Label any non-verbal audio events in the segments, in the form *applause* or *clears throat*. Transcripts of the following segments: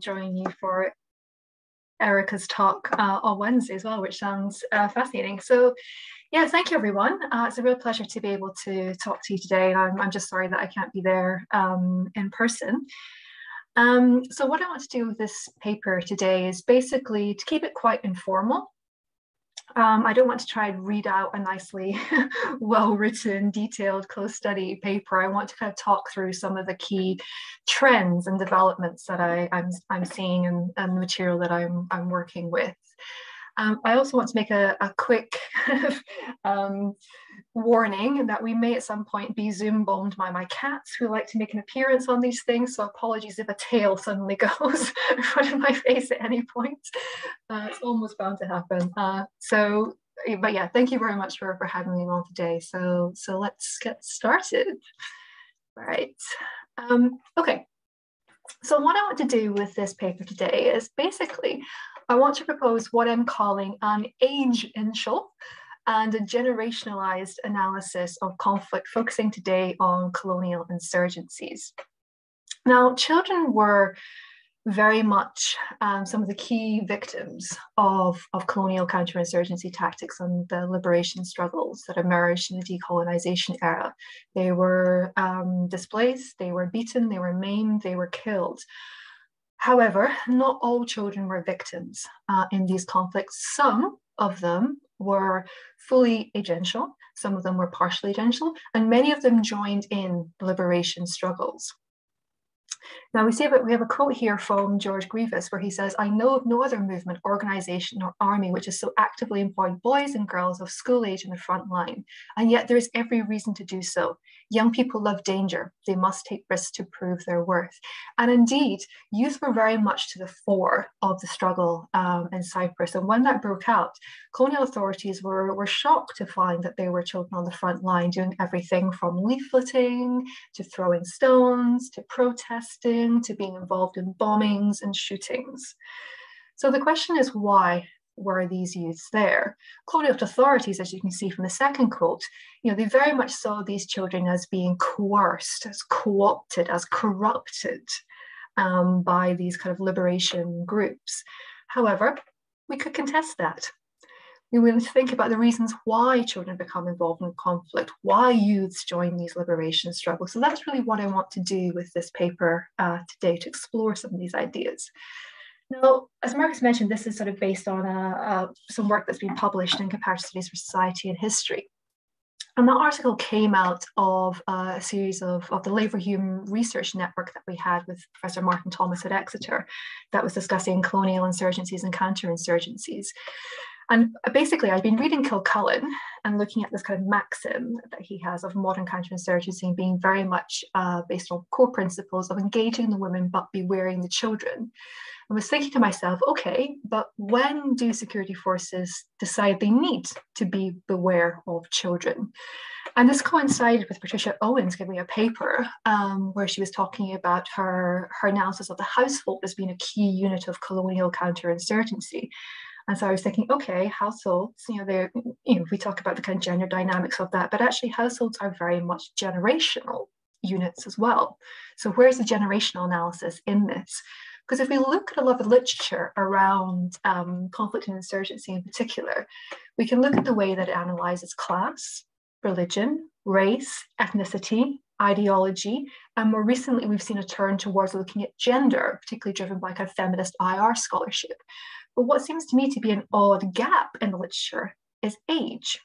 join you for Erica's talk uh, on Wednesday as well, which sounds uh, fascinating. So yeah, thank you everyone. Uh, it's a real pleasure to be able to talk to you today. I'm, I'm just sorry that I can't be there um, in person. Um, so what I want to do with this paper today is basically to keep it quite informal um, I don't want to try and read out a nicely *laughs* well written, detailed close study paper. I want to kind of talk through some of the key trends and developments that I, I'm, I'm seeing and, and the material that I'm, I'm working with. Um, I also want to make a, a quick *laughs* um, warning that we may at some point be Zoom bombed by my cats who like to make an appearance on these things. So apologies if a tail suddenly *laughs* goes in front of my face at any point. Uh, it's almost bound to happen. Uh, so, but yeah, thank you very much for, for having me on today. So, so let's get started. All right. Um, okay. So what I want to do with this paper today is basically, I want to propose what I'm calling an age-ential and a generationalized analysis of conflict, focusing today on colonial insurgencies. Now, children were very much um, some of the key victims of, of colonial counterinsurgency tactics and the liberation struggles that emerged in the decolonization era. They were um, displaced, they were beaten, they were maimed, they were killed. However, not all children were victims uh, in these conflicts. Some of them were fully agential, some of them were partially agential, and many of them joined in liberation struggles. Now we see that we have a quote here from George Grivas where he says, I know of no other movement, organization, or army which has so actively employed boys and girls of school age in the front line, and yet there is every reason to do so. Young people love danger. They must take risks to prove their worth. And indeed, youth were very much to the fore of the struggle um, in Cyprus. And when that broke out, colonial authorities were, were shocked to find that there were children on the front line doing everything from leafleting to throwing stones to protesting to being involved in bombings and shootings. So the question is why were these youths there? Colonial authorities, as you can see from the second quote, you know, they very much saw these children as being coerced, as co-opted, as corrupted um, by these kind of liberation groups. However, we could contest that. We want to think about the reasons why children become involved in conflict, why youths join these liberation struggles. So that's really what I want to do with this paper uh, today, to explore some of these ideas. Now, as Marcus mentioned, this is sort of based on a, a, some work that's been published in Comparative Studies for Society and History. And that article came out of uh, a series of, of the Leverhulme Research Network that we had with Professor Martin Thomas at Exeter that was discussing colonial insurgencies and counterinsurgencies. And basically, I've been reading Kilcullen and looking at this kind of maxim that he has of modern counterinsurgency being very much uh, based on core principles of engaging the women but bewaring the children. I was thinking to myself, okay, but when do security forces decide they need to be beware of children? And this coincided with Patricia Owens giving a paper um, where she was talking about her, her analysis of the household as being a key unit of colonial counterinsurgency. And so I was thinking, okay, households, you know, they're, you know, we talk about the kind of gender dynamics of that, but actually households are very much generational units as well. So where's the generational analysis in this? Because if we look at a lot of literature around um, conflict and insurgency in particular, we can look at the way that it analyzes class, religion, race, ethnicity, ideology, and more recently we've seen a turn towards looking at gender, particularly driven by kind of feminist IR scholarship. But what seems to me to be an odd gap in the literature is age.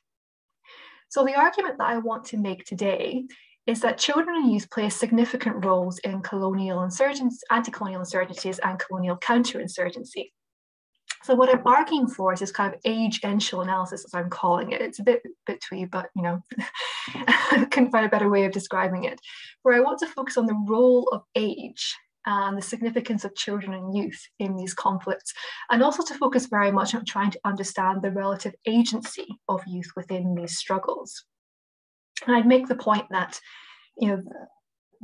So the argument that I want to make today is that children and youth play significant roles in colonial insurgencies, anti-colonial insurgencies and colonial counterinsurgency. So what I'm arguing for is this kind of age-ential analysis, as I'm calling it. It's a bit, bit twee, but you know, *laughs* couldn't find a better way of describing it. Where I want to focus on the role of age and the significance of children and youth in these conflicts, and also to focus very much on trying to understand the relative agency of youth within these struggles. And I'd make the point that, you know,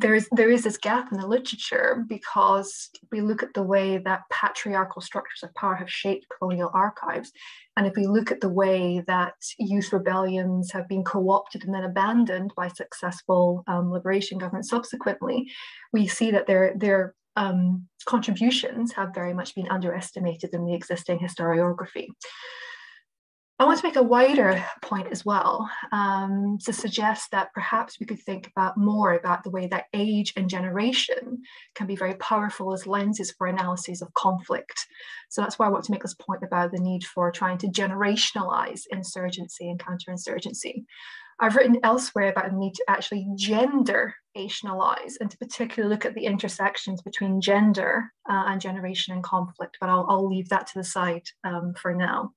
there is there is this gap in the literature because we look at the way that patriarchal structures of power have shaped colonial archives and if we look at the way that youth rebellions have been co-opted and then abandoned by successful um, liberation governments subsequently we see that they're they're um, contributions have very much been underestimated in the existing historiography. I want to make a wider point as well um, to suggest that perhaps we could think about more about the way that age and generation can be very powerful as lenses for analyses of conflict. So that's why I want to make this point about the need for trying to generationalize insurgency and counterinsurgency. I've written elsewhere about the need to actually gender Asianalize and to particularly look at the intersections between gender uh, and generation and conflict, but I'll, I'll leave that to the side um, for now.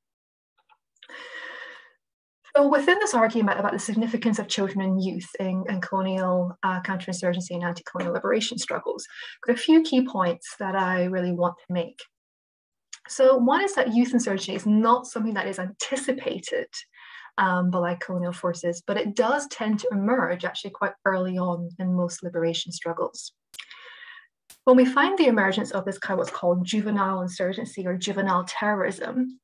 So within this argument about the significance of children and youth in, in colonial uh, counterinsurgency and anti-colonial liberation struggles, got a few key points that I really want to make. So one is that youth insurgency is not something that is anticipated um, by colonial forces, but it does tend to emerge actually quite early on in most liberation struggles. When we find the emergence of this kind of what's called juvenile insurgency or juvenile terrorism,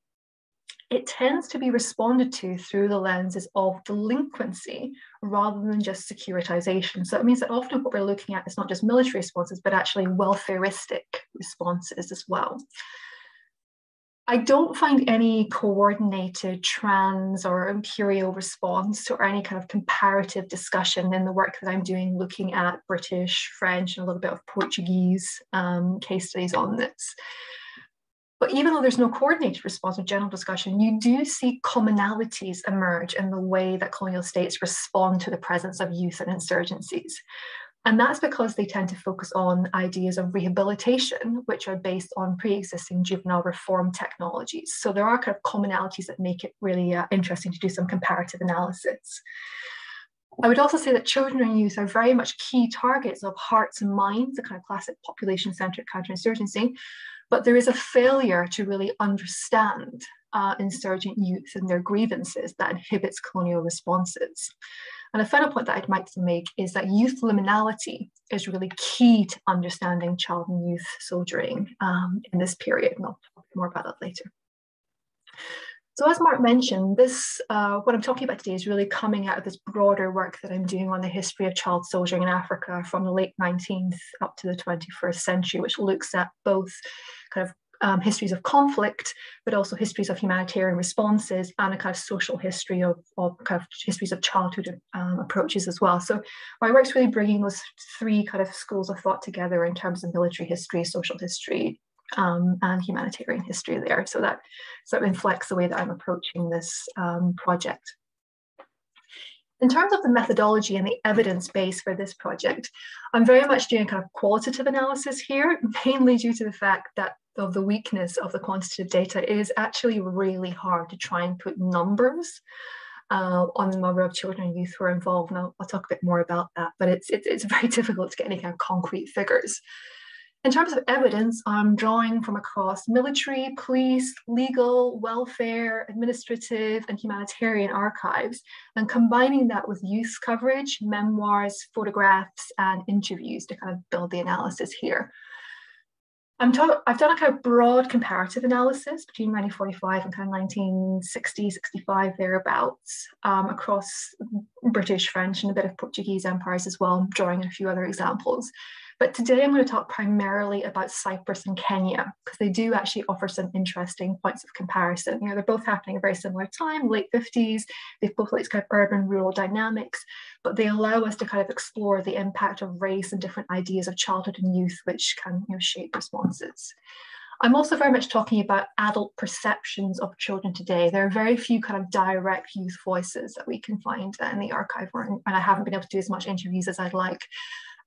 it tends to be responded to through the lenses of delinquency rather than just securitization. So it means that often what we're looking at is not just military responses, but actually welfareistic responses as well. I don't find any coordinated trans or imperial response or any kind of comparative discussion in the work that I'm doing looking at British, French, and a little bit of Portuguese um, case studies on this. But even though there's no coordinated response or general discussion, you do see commonalities emerge in the way that colonial states respond to the presence of youth and insurgencies. And that's because they tend to focus on ideas of rehabilitation, which are based on pre existing juvenile reform technologies. So there are kind of commonalities that make it really uh, interesting to do some comparative analysis. I would also say that children and youth are very much key targets of hearts and minds, the kind of classic population centric counterinsurgency, but there is a failure to really understand uh, insurgent youth and their grievances that inhibits colonial responses. And a final point that I'd like to make is that youth liminality is really key to understanding child and youth soldiering um, in this period, and I'll talk more about that later. So as Mark mentioned, this uh, what I'm talking about today is really coming out of this broader work that I'm doing on the history of child soldiering in Africa from the late 19th up to the 21st century, which looks at both kind of um, histories of conflict, but also histories of humanitarian responses and a kind of social history of, of kind of histories of childhood um, approaches as well. So my work's really bringing those three kind of schools of thought together in terms of military history, social history, um, and humanitarian history there. So that sort of inflects the way that I'm approaching this um, project. In terms of the methodology and the evidence base for this project, I'm very much doing kind of qualitative analysis here, *laughs* mainly due to the fact that of the weakness of the quantitative data, it is actually really hard to try and put numbers uh, on the number of children and youth who are involved. And I'll, I'll talk a bit more about that, but it's, it's, it's *laughs* very difficult to get any kind of concrete figures. In terms of evidence, I'm drawing from across military, police, legal, welfare, administrative, and humanitarian archives, and combining that with youth coverage, memoirs, photographs, and interviews to kind of build the analysis here. I'm I've done a kind of broad comparative analysis between 1945 and kind of 1960, 65, thereabouts, um, across British, French, and a bit of Portuguese empires as well, drawing a few other examples. But today I'm going to talk primarily about Cyprus and Kenya because they do actually offer some interesting points of comparison. You know, they're both happening at a very similar time, late 50s. They've both like kind of urban rural dynamics, but they allow us to kind of explore the impact of race and different ideas of childhood and youth, which can you know, shape responses. I'm also very much talking about adult perceptions of children today. There are very few kind of direct youth voices that we can find in the archive, and I haven't been able to do as much interviews as I'd like.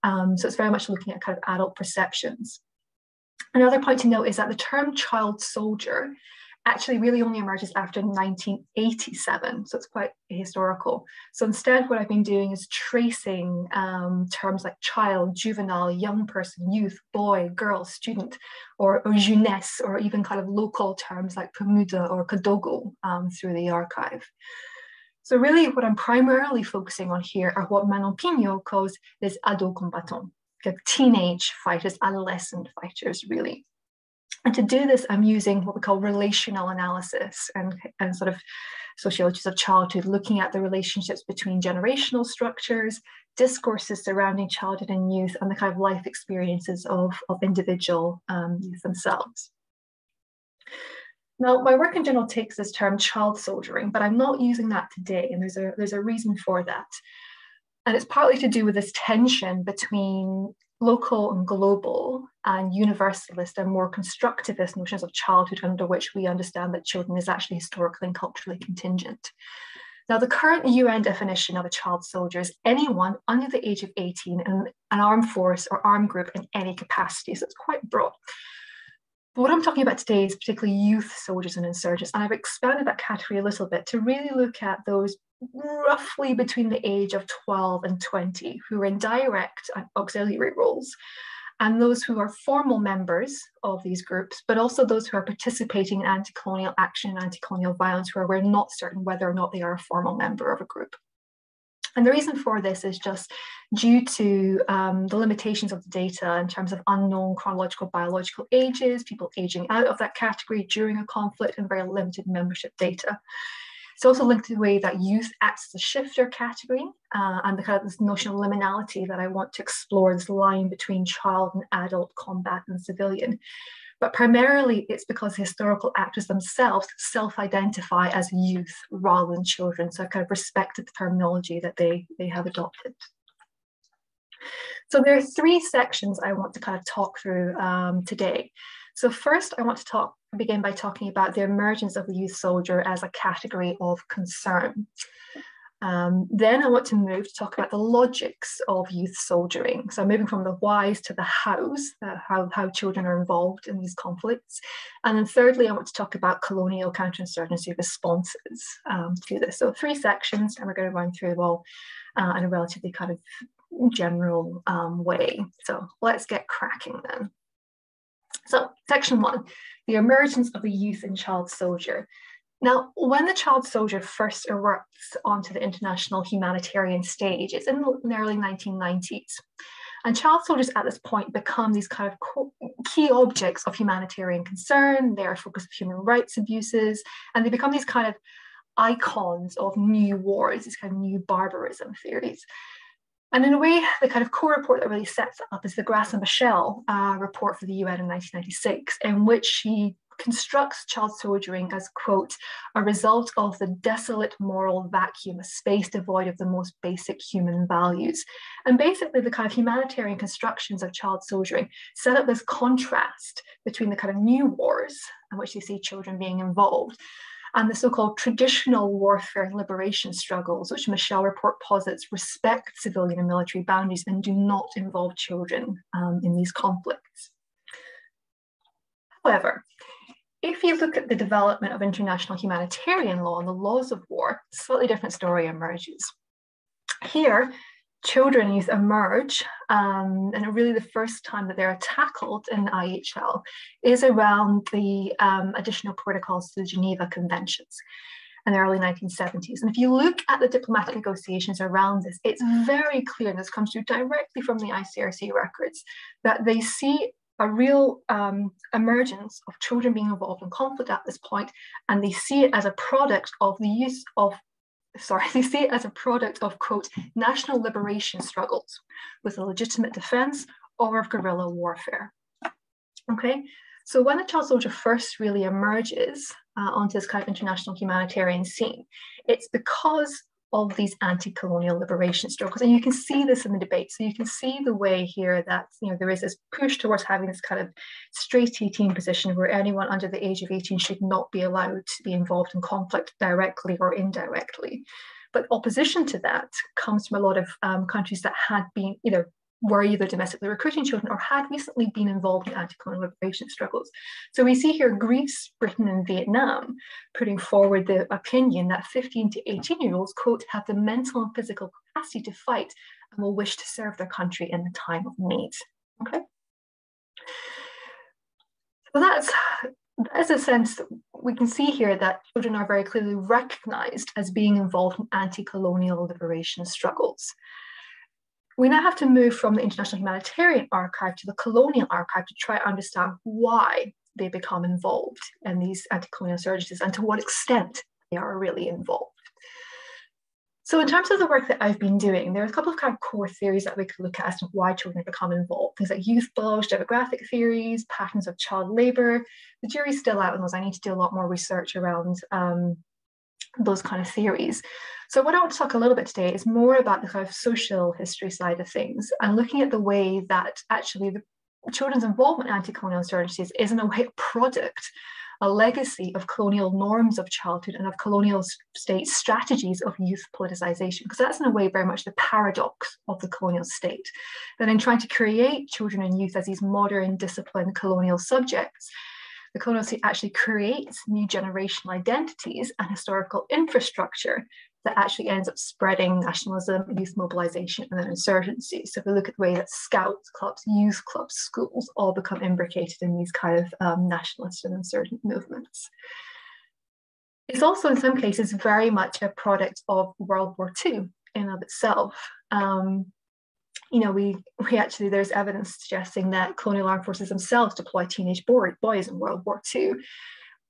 Um, so it's very much looking at kind of adult perceptions. Another point to note is that the term child soldier actually really only emerges after 1987, so it's quite historical. So instead, what I've been doing is tracing um, terms like child, juvenile, young person, youth, boy, girl, student, or, or jeunesse, or even kind of local terms like Pemuda or Kadogo um, through the archive. So really what I'm primarily focusing on here are what Manon Pignot calls les ados combattants, teenage fighters, adolescent fighters, really. And to do this, I'm using what we call relational analysis and, and sort of sociologies of childhood, looking at the relationships between generational structures, discourses surrounding childhood and youth, and the kind of life experiences of, of individual um, youth themselves. Now, my work in general takes this term child soldiering, but I'm not using that today, and there's a, there's a reason for that. And it's partly to do with this tension between local and global and universalist and more constructivist notions of childhood under which we understand that children is actually historically and culturally contingent. Now, the current UN definition of a child soldier is anyone under the age of 18 in an armed force or armed group in any capacity. So it's quite broad. But what I'm talking about today is particularly youth soldiers and insurgents. And I've expanded that category a little bit to really look at those roughly between the age of 12 and 20 who are in direct auxiliary roles and those who are formal members of these groups, but also those who are participating in anti-colonial action and anti-colonial violence where we're not certain whether or not they are a formal member of a group. And the reason for this is just due to um, the limitations of the data in terms of unknown chronological biological ages, people aging out of that category during a conflict, and very limited membership data. It's also linked to the way that youth acts as a shifter category uh, and the kind of this notion of liminality that I want to explore this line between child and adult, combat and civilian. But primarily it's because historical actors themselves self-identify as youth rather than children. So I kind of respected the terminology that they, they have adopted. So there are three sections I want to kind of talk through um, today. So first, I want to talk begin by talking about the emergence of the youth soldier as a category of concern. Um, then I want to move to talk about the logics of youth soldiering. So moving from the whys to the hows, how, how children are involved in these conflicts. And then thirdly, I want to talk about colonial counterinsurgency responses um, to this. So three sections, and we're going to run through them all uh, in a relatively kind of general um, way. So let's get cracking then. So section one, the emergence of the youth and child soldier. Now, when the child soldier first erupts onto the international humanitarian stage, it's in the early 1990s. And child soldiers at this point become these kind of key objects of humanitarian concern. They're a focus of human rights abuses, and they become these kind of icons of new wars, these kind of new barbarism theories. And in a way, the kind of core report that really sets up is the Graça Machel uh, report for the UN in 1996, in which she constructs child soldiering as, quote, a result of the desolate moral vacuum, a space devoid of the most basic human values. And basically, the kind of humanitarian constructions of child soldiering set up this contrast between the kind of new wars in which you see children being involved and the so-called traditional warfare and liberation struggles, which Machel report posits respect civilian and military boundaries and do not involve children um, in these conflicts. However, if you look at the development of international humanitarian law and the laws of war, a slightly different story emerges. Here, children youth emerge, um, and really the first time that they're tackled in IHL is around the um, additional protocols to the Geneva Conventions in the early 1970s. And if you look at the diplomatic negotiations around this, it's very clear, and this comes through directly from the ICRC records, that they see a real um, emergence of children being involved in conflict at this point, and they see it as a product of the use of sorry, *laughs* they see it as a product of, quote, national liberation struggles with a legitimate defense or of guerrilla warfare. Okay, so when the child soldier first really emerges uh, onto this kind of international humanitarian scene, it's because of these anti-colonial liberation struggles. And you can see this in the debate. So you can see the way here that you know there is this push towards having this kind of straight 18 position where anyone under the age of 18 should not be allowed to be involved in conflict directly or indirectly. But opposition to that comes from a lot of um, countries that had been either were either domestically recruiting children or had recently been involved in anti-colonial liberation struggles. So we see here Greece, Britain and Vietnam putting forward the opinion that 15 to 18 year olds, quote, have the mental and physical capacity to fight and will wish to serve their country in the time of need, okay? So that's, that's a sense we can see here that children are very clearly recognized as being involved in anti-colonial liberation struggles we now have to move from the international humanitarian archive to the colonial archive to try to understand why they become involved in these anti-colonial insurgencies and to what extent they are really involved. So in terms of the work that I've been doing, there are a couple of kind of core theories that we could look at as to why children become involved. Things like youth bulge, demographic theories, patterns of child labor. The jury's still out on those. I need to do a lot more research around um, those kind of theories. So what I want to talk a little bit today is more about the kind of social history side of things and looking at the way that actually the children's involvement in anti-colonial insurgencies is in a way a product a legacy of colonial norms of childhood and of colonial state strategies of youth politicization, because that's in a way very much the paradox of the colonial state. That in trying to create children and youth as these modern, disciplined colonial subjects, the colonial state actually creates new generational identities and historical infrastructure that actually ends up spreading nationalism, youth mobilization, and then insurgency. So if we look at the way that scouts clubs, youth clubs, schools all become imbricated in these kind of um, nationalist and insurgent movements. It's also in some cases very much a product of World War II in of itself. Um, you know, we we actually there's evidence suggesting that colonial armed forces themselves deploy teenage boys in World War II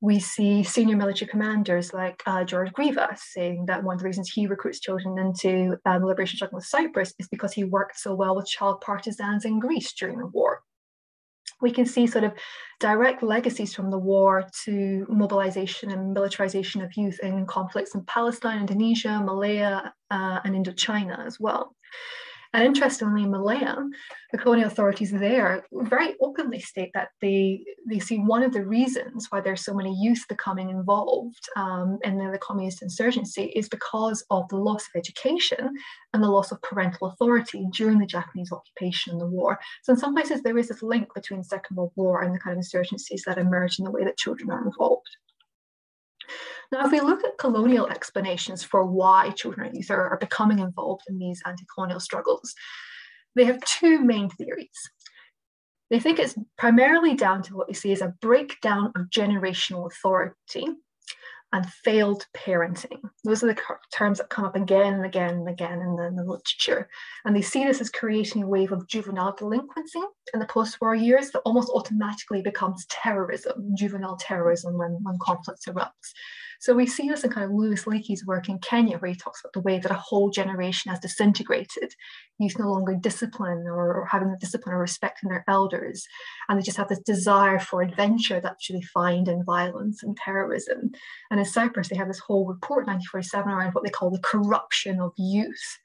we see senior military commanders like uh, George Grivas saying that one of the reasons he recruits children into um, the liberation struggle with Cyprus is because he worked so well with child partisans in Greece during the war. We can see sort of direct legacies from the war to mobilization and militarization of youth in conflicts in Palestine, Indonesia, Malaya, uh, and Indochina as well. And interestingly, in Malaya, the colonial authorities there very openly state that they, they see one of the reasons why there's so many youth becoming involved um, in the, the communist insurgency is because of the loss of education and the loss of parental authority during the Japanese occupation and the war. So in some places, there is this link between Second World War and the kind of insurgencies that emerge in the way that children are involved. Now, if we look at colonial explanations for why children and youth are, are becoming involved in these anti-colonial struggles, they have two main theories. They think it's primarily down to what we see as a breakdown of generational authority and failed parenting. Those are the terms that come up again and again and again in the, in the, literature. And they see this as creating a wave of juvenile delinquency in the post-war years that almost automatically becomes terrorism, juvenile terrorism when, when conflict erupts. So we see this in kind of Louis Leakey's work in Kenya, where he talks about the way that a whole generation has disintegrated. Youth no longer discipline or, or having the discipline or respecting their elders. And they just have this desire for adventure that they find in violence and terrorism. And in Cyprus, they have this whole report, 1947, around what they call the corruption of youth.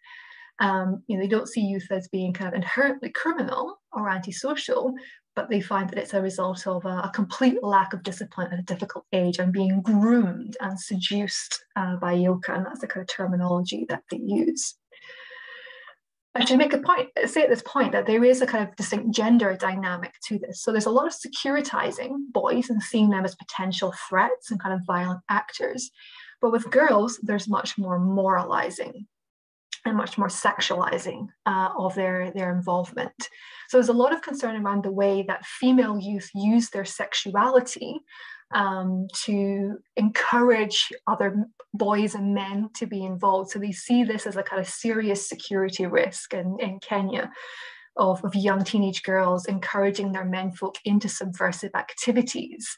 Um, you know, they don't see youth as being kind of inherently criminal or antisocial, but they find that it's a result of a, a complete lack of discipline at a difficult age and being groomed and seduced uh, by Eoka, and that's the kind of terminology that they use. I should make a point, say at this point that there is a kind of distinct gender dynamic to this. So there's a lot of securitizing boys and seeing them as potential threats and kind of violent actors. But with girls, there's much more moralizing and much more sexualizing uh, of their, their involvement. So there's a lot of concern around the way that female youth use their sexuality um, to encourage other boys and men to be involved. So they see this as a kind of serious security risk in, in Kenya. Of, of young teenage girls encouraging their menfolk into subversive activities.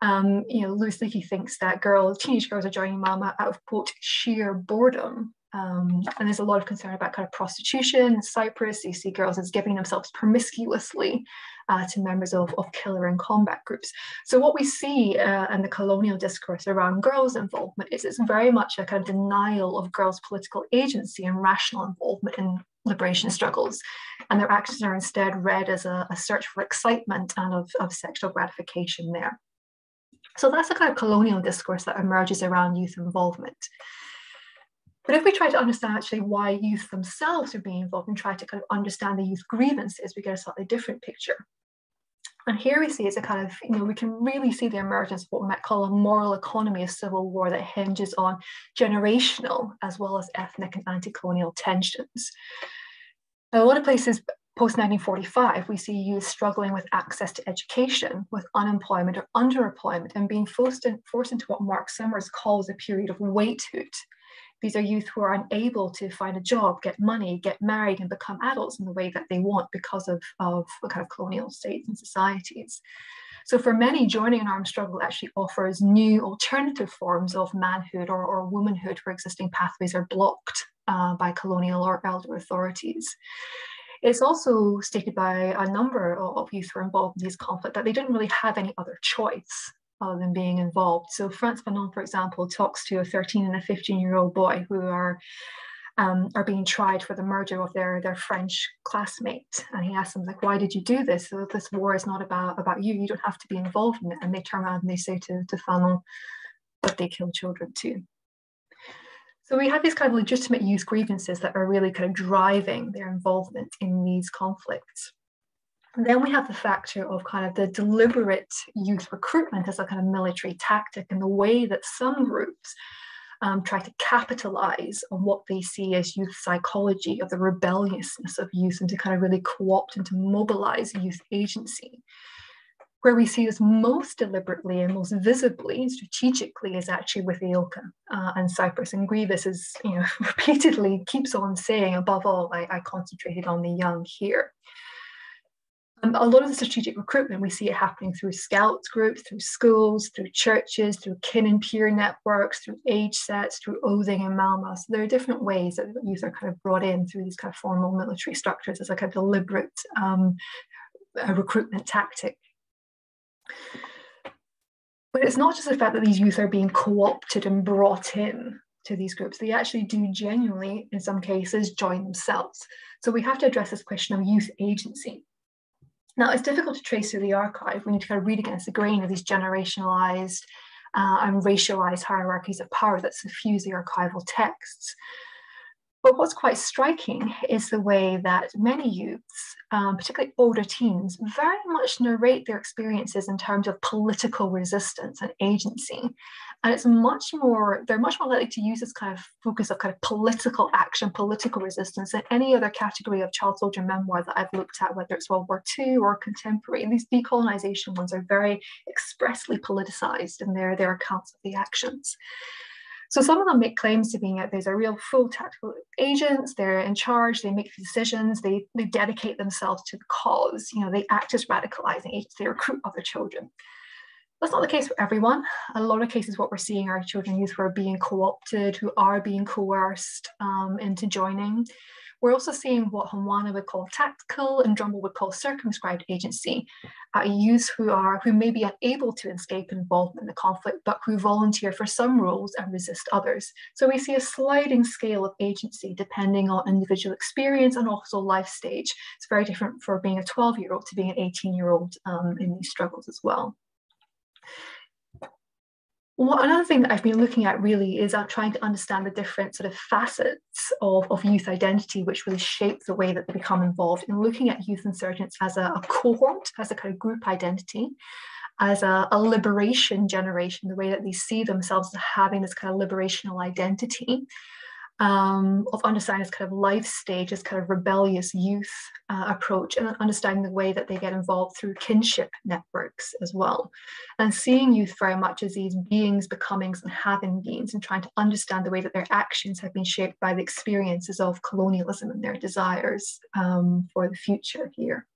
Um, you know, Louis Leakey thinks that girls, teenage girls are joining Mau Mau out of quote sheer boredom um, and there's a lot of concern about kind of prostitution in Cyprus. You see girls as giving themselves promiscuously uh, to members of, of killer and combat groups. So what we see uh, in the colonial discourse around girls' involvement is it's very much a kind of denial of girls' political agency and rational involvement in liberation struggles. And their actions are instead read as a, a search for excitement and of, of sexual gratification there. So that's the kind of colonial discourse that emerges around youth involvement. But if we try to understand actually why youth themselves are being involved and try to kind of understand the youth grievances, we get a slightly different picture. And here we see it's a kind of, you know, we can really see the emergence of what we might call a moral economy of civil war that hinges on generational as well as ethnic and anti-colonial tensions. Now, a lot of places post 1945, we see youth struggling with access to education, with unemployment or underemployment, and being forced, in, forced into what Marc Sommers calls a period of waithood, these are youth who are unable to find a job, get money, get married, and become adults in the way that they want because of, of kind of colonial states and societies. So for many, joining an armed struggle actually offers new alternative forms of manhood or, or womanhood where existing pathways are blocked uh, by colonial or elder authorities. It's also stated by a number of youth who are involved in these conflict that they didn't really have any other choice other than being involved. So Frantz Fanon, for example, talks to a 13 and a 15 year old boy who are um, are being tried for the murder of their their French classmate, and he asks them like, "Why did you do this? So this war is not about about you. You don't have to be involved in it." And they turn around and they say to to Fanon, "But they kill children too." So we have these kind of legitimate youth grievances that are really kind of driving their involvement in these conflicts. Then we have the factor of kind of the deliberate youth recruitment as a kind of military tactic and the way that some groups um, try to capitalize on what they see as youth psychology of the rebelliousness of youth and to kind of really co-opt and to mobilize youth agency. Where we see this most deliberately and most visibly and strategically is actually with Eoka uh, and Cyprus. And Grivas is, you know, *laughs* repeatedly keeps on saying, above all, I, I concentrated on the young here. Um, a lot of the strategic recruitment, we see it happening through scouts groups, through schools, through churches, through kin and peer networks, through age sets, through Oathing and Mau Mau. So there are different ways that youth are kind of brought in through these kind of formal military structures as like a deliberate um, a recruitment tactic. But it's not just the fact that these youth are being co-opted and brought in to these groups. They actually do genuinely, in some cases, join themselves. So we have to address this question of youth agency. Now, it's difficult to trace through the archive. We need to kind of read against the grain of these generationalized uh, and racialized hierarchies of power that suffuse the archival texts. But what's quite striking is the way that many youths, um, particularly older teens, very much narrate their experiences in terms of political resistance and agency. And it's much more, they're much more likely to use this kind of focus of kind of political action, political resistance than any other category of child soldier memoir that I've looked at, whether it's World War II or contemporary. And these decolonization ones are very expressly politicized in their, their accounts of the actions. So some of them make claims to being at these are real full tactical agents. They're in charge. They make decisions. They they dedicate themselves to the cause. You know, they act as radicalizing agents. They recruit other children. That's not the case for everyone. A lot of cases, what we're seeing are children youth who are being co-opted, who are being coerced um, into joining. We're also seeing what Honwana would call tactical and Drumbl would call circumscribed agency, uh, youths who are who may be unable to escape involvement in the conflict, but who volunteer for some roles and resist others. So we see a sliding scale of agency depending on individual experience and also life stage. It's very different for being a 12-year-old to being an 18-year-old um, in these struggles as well. Well, another thing that I've been looking at really is uh, trying to understand the different sort of facets of, of youth identity, which really shape the way that they become involved in looking at youth insurgents as a, a cohort, as a kind of group identity, as a, a, liberation generation, the way that they see themselves as having this kind of liberational identity, um, of understanding this kind of life stage, this kind of rebellious youth uh, approach, and understanding the way that they get involved through kinship networks as well. And seeing youth very much as these beings, becomings, and having beings, and trying to understand the way that their actions have been shaped by the experiences of colonialism and their desires um, for the future here.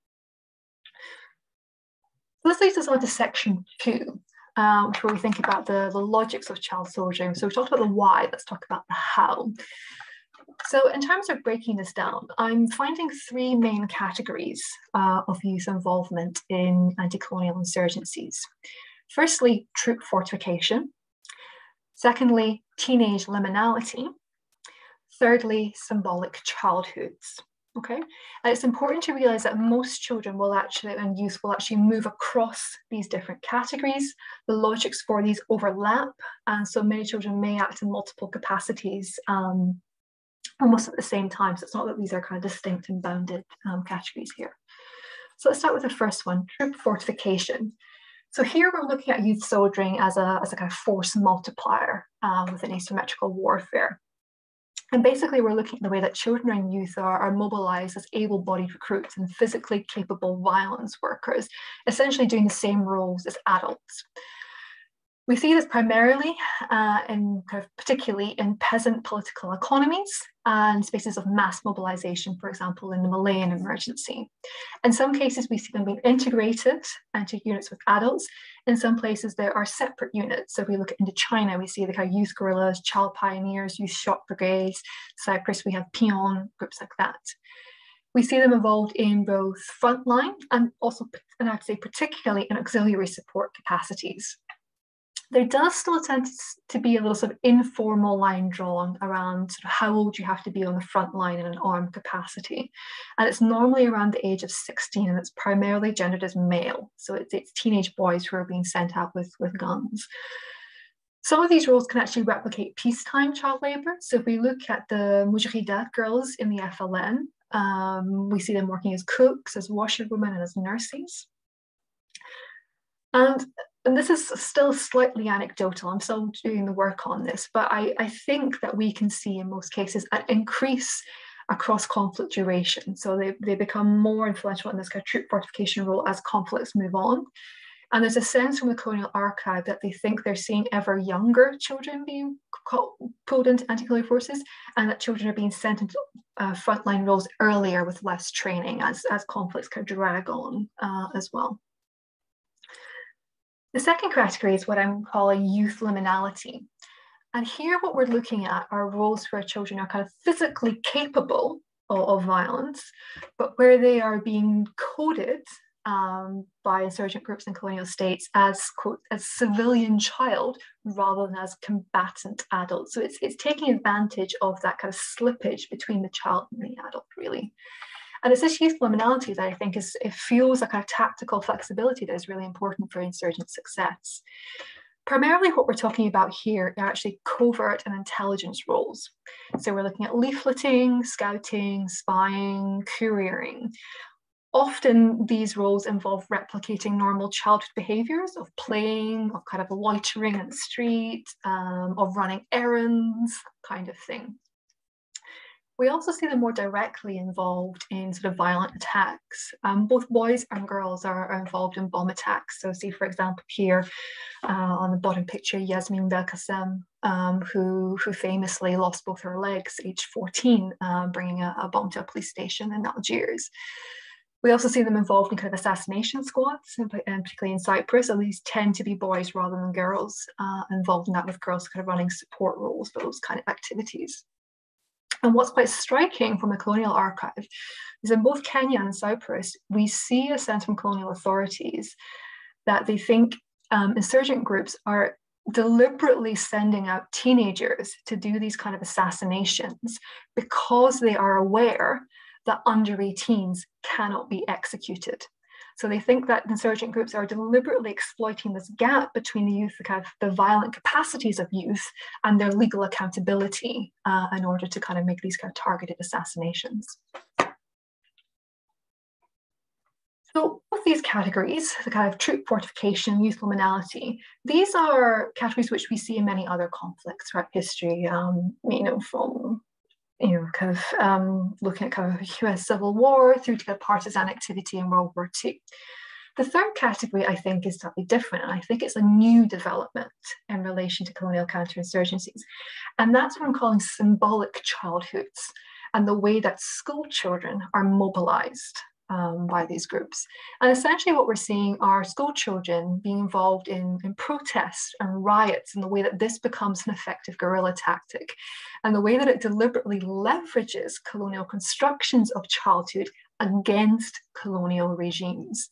So this leads us on to section two, um, which where we think about the, the logics of child soldiering. So we talked about the why, let's talk about the how. So in terms of breaking this down, I'm finding three main categories uh, of youth involvement in anti-colonial insurgencies. Firstly, troop fortification. Secondly, teenage liminality. Thirdly, symbolic childhoods. Okay, and it's important to realize that most children will actually and youth will actually move across these different categories. The logics for these overlap, and so many children may act in multiple capacities um, almost at the same time. So it's not that these are kind of distinct and bounded um, categories here. So let's start with the first one, troop fortification. So here we're looking at youth soldiering as a, as a kind of force multiplier um, within asymmetrical warfare. And basically, we're looking at the way that children and youth are, are mobilized as able bodied recruits and physically capable violence workers, essentially doing the same roles as adults. We see this primarily uh, in kind of particularly in peasant political economies and spaces of mass mobilization, for example, in the Malayan emergency. In some cases, we see them being integrated into units with adults. In some places, there are separate units. So if we look Indochina, we see the kind of youth guerrillas, child pioneers, youth shock brigades. Cyprus, we have peon, groups like that. We see them involved in both frontline and also, and I'd say particularly in auxiliary support capacities there does still tend to be a little sort of informal line drawn around sort of how old you have to be on the front line in an armed capacity. And it's normally around the age of 16 and it's primarily gendered as male. So it's, it's teenage boys who are being sent out with, with guns. Some of these roles can actually replicate peacetime child labor. So if we look at the Mujahideen girls in the FLN, um, we see them working as cooks, as washerwomen, and as nurses. And and this is still slightly anecdotal, I'm still doing the work on this, but I, I think that we can see in most cases an increase across conflict duration. So they, they become more influential in this kind of troop fortification role as conflicts move on. And there's a sense from the colonial archive that they think they're seeing ever younger children being called, pulled into anti-colonial forces and that children are being sent into uh, frontline roles earlier with less training as, as conflicts kind of drag on uh, as well. The second category is what I'm calling youth liminality. And here what we're looking at are roles where children are kind of physically capable of, of violence, but where they are being coded um, by insurgent groups and colonial states as quote as civilian child rather than as combatant adult. So it's it's taking advantage of that kind of slippage between the child and the adult, really. And it's this youth liminality that I think is it fuels a kind of tactical flexibility that is really important for insurgent success. Primarily what we're talking about here are actually covert and intelligence roles. So we're looking at leafleting, scouting, spying, couriering. Often these roles involve replicating normal childhood behaviors of playing, of kind of loitering in the street, um, of running errands, kind of thing. We also see them more directly involved in sort of violent attacks. Um, both boys and girls are, are, involved in bomb attacks. So see, for example, here uh, on the bottom picture, Yasmin Belkacem, um, who, who famously lost both her legs age 14, uh, bringing a, a bomb to a police station in Algiers. We also see them involved in kind of assassination squads, and particularly in Cyprus. So these tend to be boys rather than girls uh, involved in that, with girls kind of running support roles for those kind of activities. And what's quite striking from the colonial archive is in both Kenya and Cyprus, we see a sense from colonial authorities that they think um, insurgent groups are deliberately sending out teenagers to do these kind of assassinations because they are aware that under 18s cannot be executed. So they think that insurgent groups are deliberately exploiting this gap between the youth, the, kind of, the violent capacities of youth, and their legal accountability uh, in order to kind of make these kind of targeted assassinations. So both these categories, the kind of troop fortification, youth liminality, these are categories which we see in many other conflicts throughout history, um, you know, from you know, kind of um, looking at kind of US Civil War through to partisan activity in World War II. The third category, I think, is slightly different, and I think it's a new development in relation to colonial counterinsurgencies. And that's what I'm calling symbolic childhoods and the way that school children are mobilized um, by these groups. And essentially what we're seeing are school children being involved in, in protests and riots and the way that this becomes an effective guerrilla tactic and the way that it deliberately leverages colonial constructions of childhood against colonial regimes.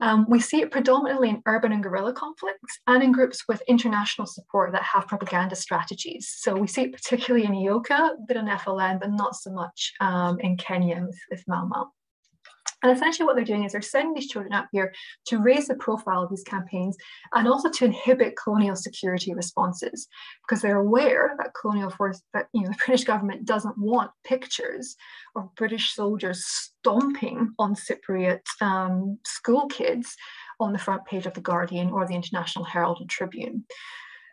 Um, we see it predominantly in urban and guerrilla conflicts and in groups with international support that have propaganda strategies. So we see it particularly in Eoka, a bit in FLN, but not so much um, in Kenya with, with Mau Mau. And essentially what they're doing is they're sending these children up here to raise the profile of these campaigns and also to inhibit colonial security responses because they're aware that colonial force, that you know, *laughs* the British government doesn't want pictures of British soldiers stomping on Cypriot um, school kids on the front page of the Guardian or the International Herald and Tribune.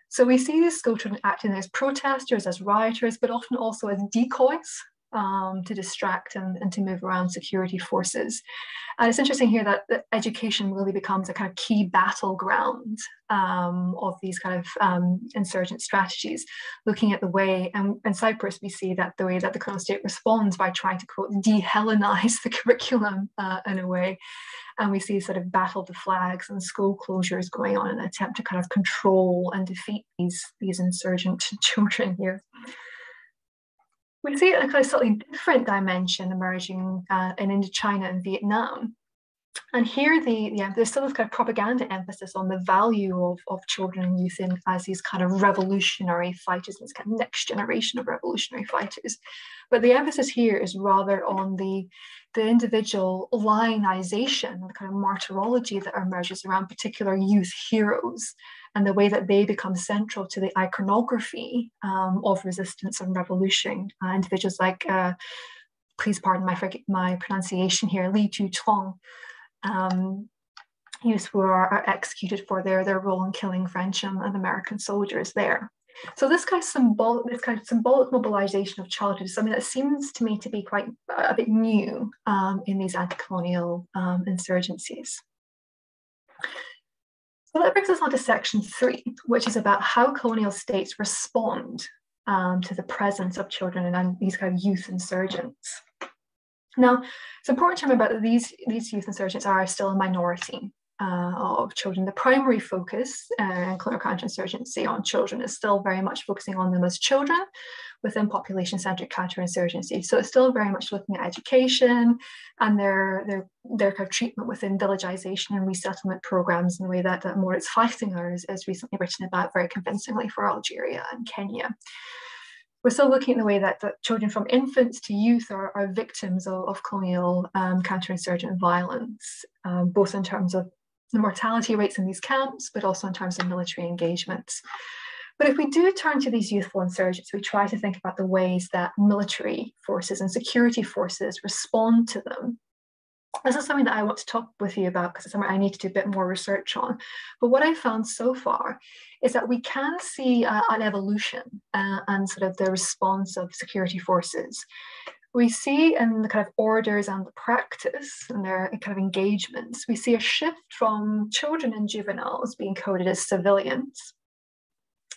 So we see these school children acting as protesters, as rioters, but often also as decoys um, to distract and, and to move around security forces. And it's interesting here that, that education really becomes a kind of key battleground um, of these kind of um, insurgent strategies, looking at the way, and in Cyprus, we see that the way that the colonial state responds by trying to, quote, de-Hellenize the *laughs* curriculum uh, in a way. And we see sort of battle the flags and school closures going on in an attempt to kind of control and defeat these, these insurgent *laughs* children here we see a kind of slightly different dimension emerging uh, in Indochina and Vietnam. And here, the, the there's still this kind of propaganda emphasis on the value of, of children and youth in, as these kind of revolutionary fighters, this kind of next generation of revolutionary fighters. But the emphasis here is rather on the, the individual lionization, the kind of martyrology that emerges around particular youth heroes and the way that they become central to the iconography um, of resistance and revolution. Uh, individuals like, uh, please pardon my, my pronunciation here, Li Ju um, youth who are, are, executed for their, their role in killing French and, and American soldiers there. So this kind of symbolic, this kind of symbolic mobilization of childhood is something that seems to me to be quite a bit new um, in these anti-colonial um, insurgencies. So that brings us on to section three, which is about how colonial states respond um, to the presence of children and these kind of youth insurgents. Now, it's important to remember that these, these youth insurgents are still a minority uh, of children. The primary focus uh, in clinical counterinsurgency on children is still very much focusing on them as children within population-centric counterinsurgency. So it's still very much looking at education and their their their kind of treatment within villagization and resettlement programs in the way that, that Moritz Feichtinger has, has recently written about very convincingly for Algeria and Kenya we're still looking at the way that, that children from infants to youth are, are victims of, of colonial um, counterinsurgent violence, um, both in terms of the mortality rates in these camps, but also in terms of military engagements. But if we do turn to these youthful insurgents, we try to think about the ways that military forces and security forces respond to them. This is something that I want to talk with you about because it's something I need to do a bit more research on. But what I found so far is that we can see uh, an evolution uh, and sort of the response of security forces we see in the kind of orders and the practice and their kind of engagements, we see a shift from children and juveniles being coded as civilians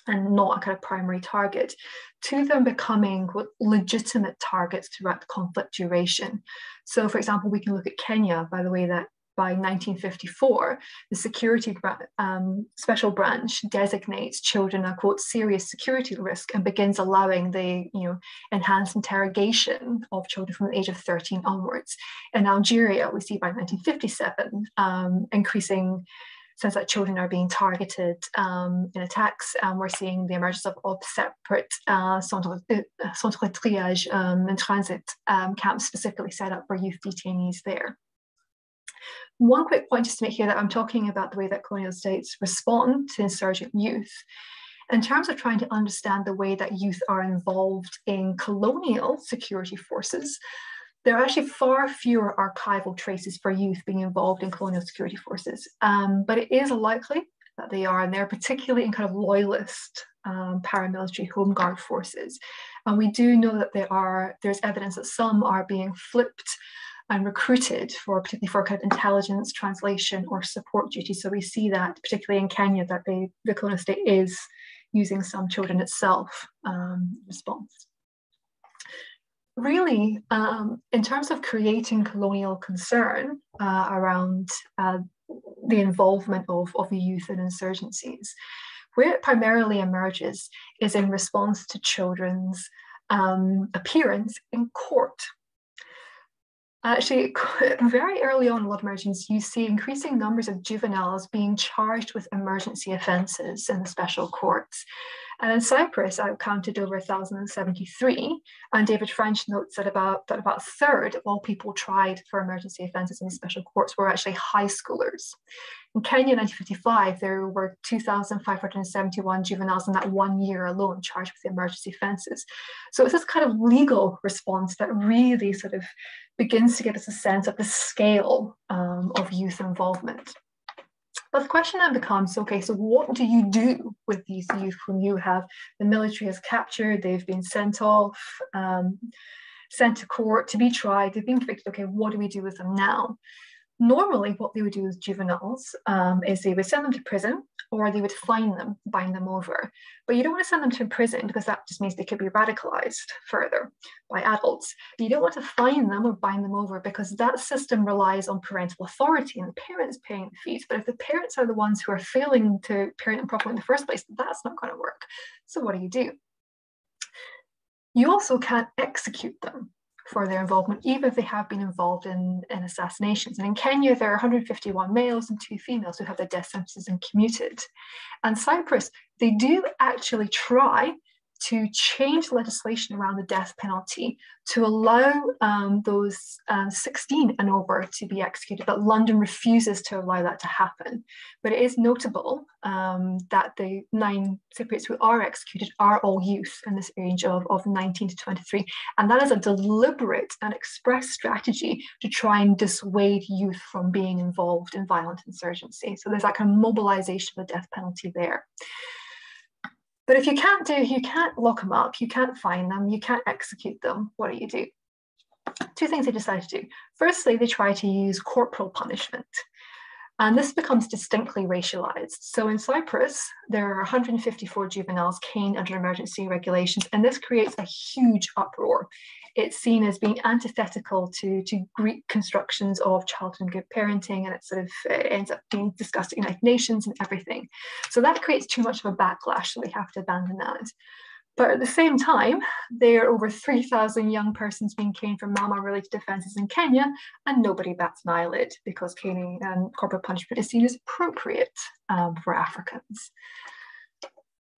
and not a kind of primary target to them becoming legitimate targets throughout the conflict duration. So, for example, we can look at Kenya by the way that by 1954, the security um, special branch designates children a quote serious security risk and begins allowing the you know enhanced interrogation of children from the age of 13 onwards. In Algeria, we see by 1957 um, increasing sense that children are being targeted um, in attacks. Um, we're seeing the emergence of, of separate uh, centre, uh, centre triage um, and transit um, camps specifically set up for youth detainees there. One quick point just to make here that I'm talking about the way that colonial states respond to insurgent youth. In terms of trying to understand the way that youth are involved in colonial security forces, there are actually far fewer archival traces for youth being involved in colonial security forces, um, but it is likely that they are, and they're particularly in kind of loyalist um, paramilitary home guard forces. And we do know that there are there's evidence that some are being flipped and recruited for particularly for kind of intelligence, translation, or support duties. So we see that particularly in Kenya that the, the colonial state is using some children itself um, response. Really, um, in terms of creating colonial concern uh, around uh, the involvement of, of the youth in insurgencies, where it primarily emerges is in response to children's um, appearance in court. Actually, *laughs* very early on in of emergencies, you see increasing numbers of juveniles being charged with emergency offences in the special courts. And in Cyprus, I've counted over 1,073. And David French notes that about, that about a third of all people tried for emergency offences in the special courts were actually high schoolers. In Kenya 1955, there were 2,571 juveniles in that one year alone charged with the emergency offences. So it's this kind of legal response that really sort of begins to give us a sense of the scale um, of youth involvement. But the question then becomes okay, so what do you do with these youth whom you have the military has captured, they've been sent off? Um, sent to court to be tried, they've been convicted. Okay, what do we do with them now? Normally, what they would do with juveniles um, is they would send them to prison or they would fine them, bind them over. But you don't want to send them to prison because that just means they could be radicalized further by adults. You don't want to fine them or bind them over because that system relies on parental authority and the parents paying the fees. But if the parents are the ones who are failing to parent them properly in the first place, that's not going to work. So what do you do? You also can't execute them for their involvement, even if they have been involved in, in assassinations. And in Kenya, there are 151 males and two females who have their death sentences commuted. And Cyprus, they do actually try to change legislation around the death penalty to allow um, those um, 16 and over to be executed, but London refuses to allow that to happen. But it is notable um, that the nine Cypriots who are executed are all youth in this range of, of 19 to 23. And that is a deliberate and express strategy to try and dissuade youth from being involved in violent insurgency. So there's that kind of mobilization of the death penalty there. But if you can't do, you can't lock them up, you can't find them, you can't execute them, what do you do? Two things they decide to do. Firstly, they try to use corporal punishment. And this becomes distinctly racialized. So in Cyprus, there are 154 juveniles caned under emergency regulations, and this creates a huge uproar. It's seen as being antithetical to, to Greek constructions of childhood and good parenting, and it sort of uh, ends up being discussed at United Nations and everything. So that creates too much of a backlash, so we have to abandon that. But at the same time, there are over 3,000 young persons being caned for Mau related offences in Kenya, and nobody bats an eyelid because caning and corporal punishment is seen as appropriate um, for Africans.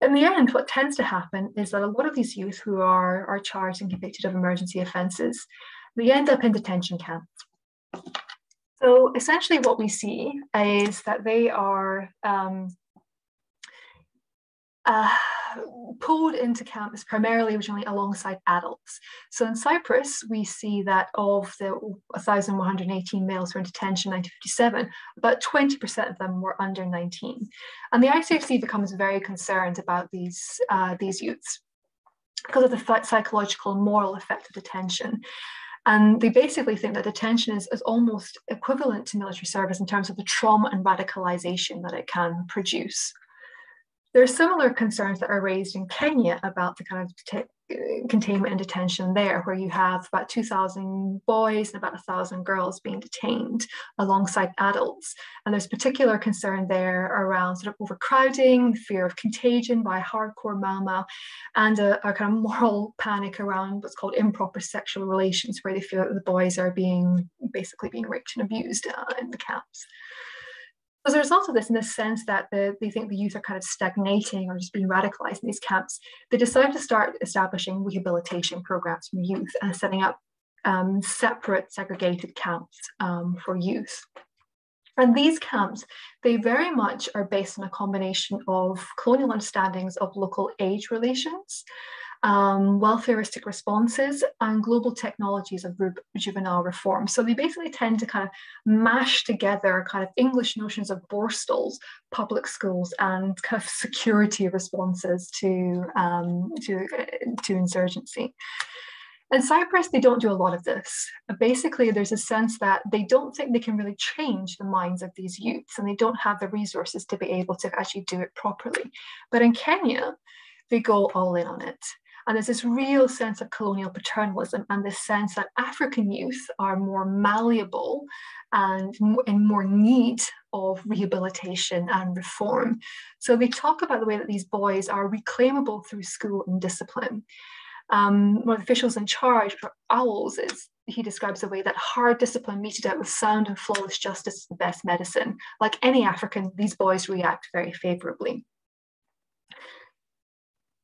In the end, what tends to happen is that a lot of these youth who are, are charged and convicted of emergency offences, they end up in detention camps. So essentially what we see is that they are um, uh, pulled into camps primarily originally alongside adults. So in Cyprus, we see that of the 1,118 males who were in detention in 1957, about 20% of them were under 19. And the ICRC becomes very concerned about these, uh, these youths because of the psychological and moral effect of detention. And they basically think that detention is, is almost equivalent to military service in terms of the trauma and radicalization that it can produce. There are similar concerns that are raised in Kenya about the kind of containment and detention there, where you have about 2,000 boys and about 1,000 girls being detained alongside adults. And there's particular concern there around sort of overcrowding, fear of contagion by hardcore Mau Mau, and a, a, kind of moral panic around what's called improper sexual relations, where they feel that the boys are being basically being raped and abused uh, in the camps as a result of this, in the sense that the, they think the youth are kind of stagnating or just being radicalized in these camps, they decided to start establishing rehabilitation programs for youth and setting up um, separate segregated camps um, for youth. And these camps, they very much are based on a combination of colonial understandings of local age relations um, welfareistic responses and global technologies of juvenile reform. So they basically tend to kind of mash together kind of English notions of borstals, public schools, and kind of security responses to, um, to, to insurgency. In Cyprus, they don't do a lot of this. Basically, there's a sense that they don't think they can really change the minds of these youths and they don't have the resources to be able to actually do it properly. But in Kenya, they go all in on it. And there's this real sense of colonial paternalism and this sense that African youth are more malleable and in more need of rehabilitation and reform. So they talk about the way that these boys are reclaimable through school and discipline. Um, one of the officials in charge, Owls, is he describes the way that hard discipline meted out with sound and flawless justice is the best medicine. Like any African, these boys react very favorably.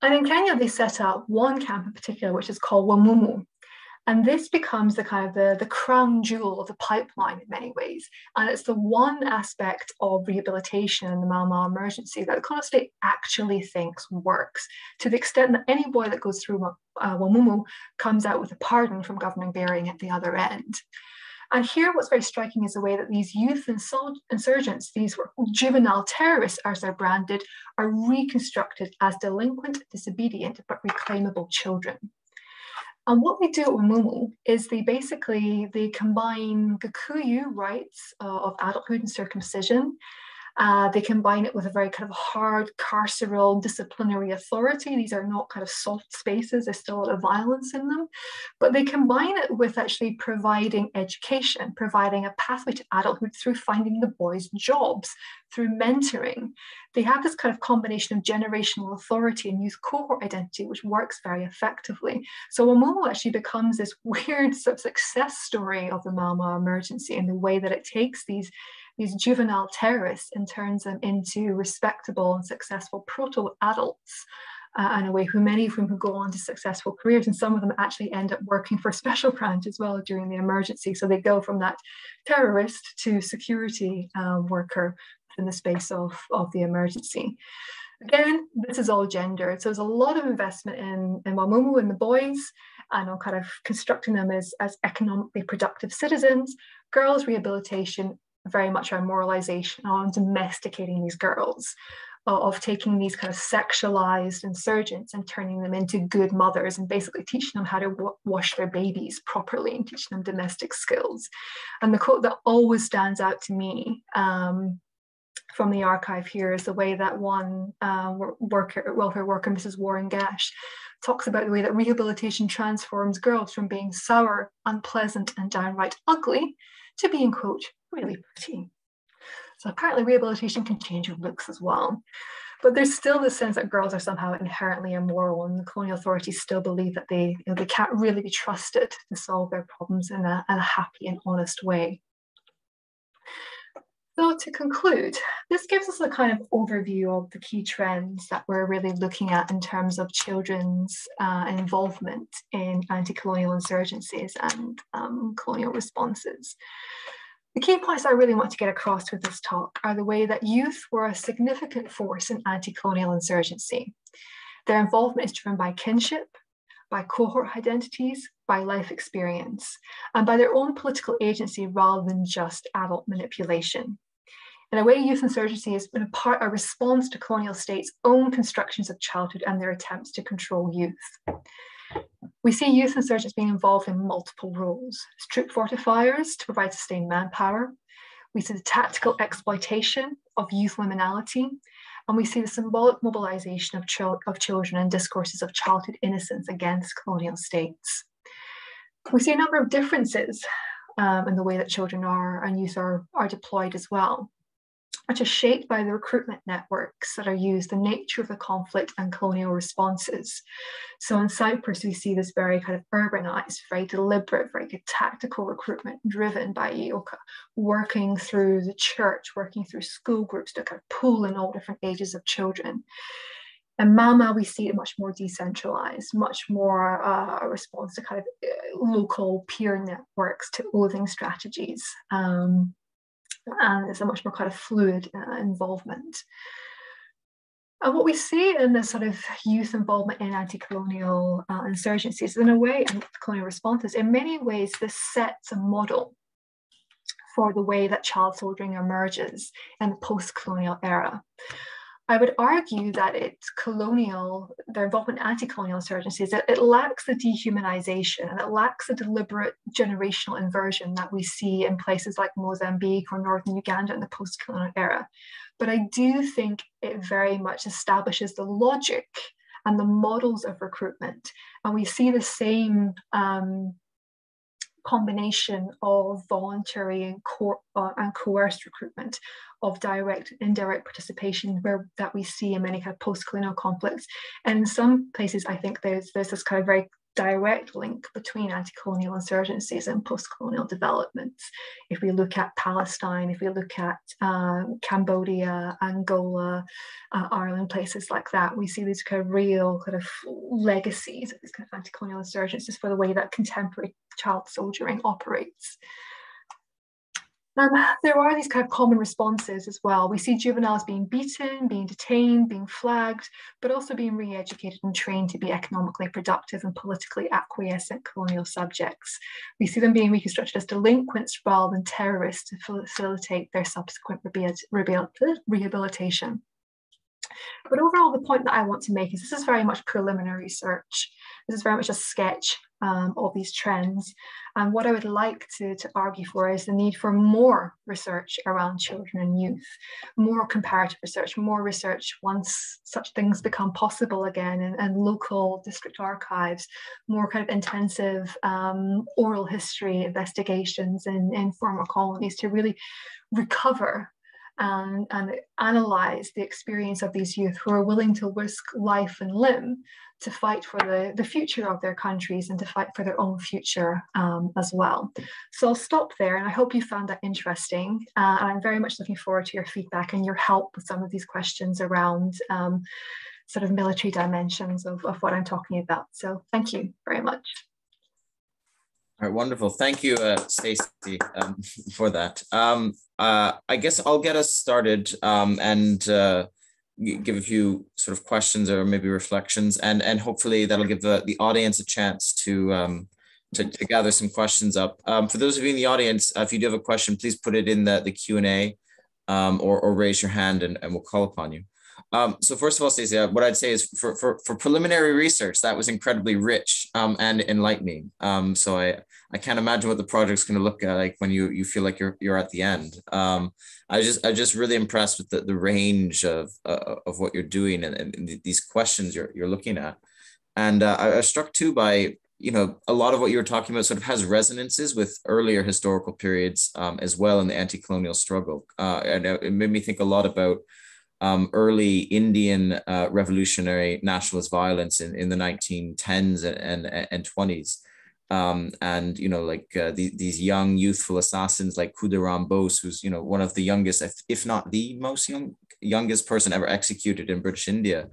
And in Kenya, they set up one camp in particular, which is called Wamumu. And this becomes the kind of the, the crown jewel of the pipeline in many ways. And it's the one aspect of rehabilitation in the Mau emergency that the Kono State actually thinks works to the extent that any boy that goes through uh, Wamumu comes out with a pardon from Governor Baring at the other end. And here, what's very striking is the way that these youth insurgents, these juvenile terrorists, as they're branded, are reconstructed as delinquent, disobedient, but reclaimable children. And what they do at Wamumu is they basically they combine Gikuyu rites uh, of adulthood and circumcision uh, they combine it with a very kind of hard carceral disciplinary authority. These are not kind of soft spaces, there's still a lot of violence in them. But they combine it with actually providing education, providing a pathway to adulthood through finding the boys jobs, through mentoring. They have this kind of combination of generational authority and youth cohort identity, which works very effectively. So Wamumu actually becomes this *laughs* weird sort of success story of the Mau emergency and the way that it takes these these juvenile terrorists and turns them into respectable and successful proto adults. Uh, in a way, who many of whom who go on to successful careers, and some of them actually end up working for special branch as well during the emergency. So they go from that terrorist to security uh, worker in the space of, of the emergency. Again, this is all gendered. So there's a lot of investment in, in Wamumu and the boys and on kind of constructing them as, as economically productive citizens, girls' rehabilitation, very much around moralization, on domesticating these girls, of taking these kind of sexualized insurgents and turning them into good mothers and basically teaching them how to wash their babies properly and teaching them domestic skills. And the quote that always stands out to me um, from the archive here is the way that one uh, worker, welfare worker, Mrs. Warren Gash, talks about the way that rehabilitation transforms girls from being sour, unpleasant, and downright ugly to being, quote, really pretty. So apparently rehabilitation can change your looks as well. But there's still this sense that girls are somehow inherently immoral, and the colonial authorities still believe that they, you know, they can't really be trusted to solve their problems in a, in a happy and honest way. So to conclude, this gives us a kind of overview of the key trends that we're really looking at in terms of children's uh, involvement in anti-colonial insurgencies and um, colonial responses. The key points I really want to get across with this talk are the way that youth were a significant force in anti-colonial insurgency. Their involvement is driven by kinship, by cohort identities, by life experience, and by their own political agency rather than just adult manipulation. In a way, youth insurgency has been a part, a response to colonial states' own constructions of childhood and their attempts to control youth. We see youth insurgents being involved in multiple roles. As troop fortifiers to provide sustained manpower. We see the tactical exploitation of youth liminality. And we see the symbolic mobilization of, of children and discourses of childhood innocence against colonial states. We see a number of differences um, in the way that children are and youth are, are deployed as well which are shaped by the recruitment networks that are used, the nature of the conflict and colonial responses. So in Cyprus, we see this very kind of urbanized, very deliberate, very tactical recruitment driven by Eoka, working through the church, working through school groups to kind of pull in all different ages of children. And Mau, we see it much more decentralized, much more uh, a response to kind of uh, local peer networks, to oathing strategies. Um, and it's a much more kind of fluid uh, involvement. And what we see in this sort of youth involvement in anti-colonial uh, insurgencies, in a way, and colonial responses, in many ways, this sets a model for the way that child soldiering emerges in the post-colonial era. I would argue that it's colonial, their involvement in anti-colonial insurgencies, it, it lacks the dehumanization and it lacks the deliberate generational inversion that we see in places like Mozambique or Northern Uganda in the post-colonial era. But I do think it very much establishes the logic and the models of recruitment. And we see the same um, combination of voluntary and, co uh, and coerced recruitment of direct indirect participation where that we see in many kind of post-colonial conflicts. And in some places i think there's there's this kind of very direct link between anti-colonial insurgencies and post-colonial developments. If we look at Palestine, if we look at uh, Cambodia, Angola, uh, Ireland, places like that, we see these kind of real kind of legacies of these kind of anti-colonial insurgencies for the way that contemporary child soldiering operates. Um, there are these kind of common responses as well. We see juveniles being beaten, being detained, being flagged, but also being re-educated and trained to be economically productive and politically acquiescent colonial subjects. We see them being reconstructed as delinquents rather than terrorists to facilitate their subsequent rehabilitation. But overall, the point that I want to make is this is very much preliminary research. This is very much a sketch um, of these trends. And what I would like to, to argue for is the need for more research around children and youth, more comparative research, more research once such things become possible again, and, and local district archives, more kind of intensive um, oral history investigations in, in former colonies to really recover and, and analyze the experience of these youth who are willing to risk life and limb to fight for the, the future of their countries and to fight for their own future um, as well. So I'll stop there and I hope you found that interesting. Uh, and I'm very much looking forward to your feedback and your help with some of these questions around um, sort of military dimensions of, of what I'm talking about. So thank you very much. All right, wonderful. Thank you, uh, Stacey, um, *laughs* for that. Um, uh, I guess I'll get us started um, and uh, give a few sort of questions or maybe reflections, and and hopefully that'll give the, the audience a chance to, um, to, to gather some questions up. Um, for those of you in the audience, uh, if you do have a question, please put it in the, the Q&A um, or, or raise your hand and, and we'll call upon you. Um, so first of all, Stacey, uh, what I'd say is for, for, for preliminary research, that was incredibly rich um, and enlightening. Um, so I, I can't imagine what the project's going to look like when you, you feel like you're, you're at the end. Um, I just, I just really impressed with the, the range of, uh, of what you're doing and, and these questions you're, you're looking at. And uh, I was struck too by, you know, a lot of what you were talking about sort of has resonances with earlier historical periods um, as well in the anti-colonial struggle. Uh, and it made me think a lot about um, early Indian uh, revolutionary nationalist violence in, in the 1910s and, and, and 20s. Um, and you know, like uh, the, these young youthful assassins like Khudiram Bose, who's you know one of the youngest, if, not the most young youngest person ever executed in British India.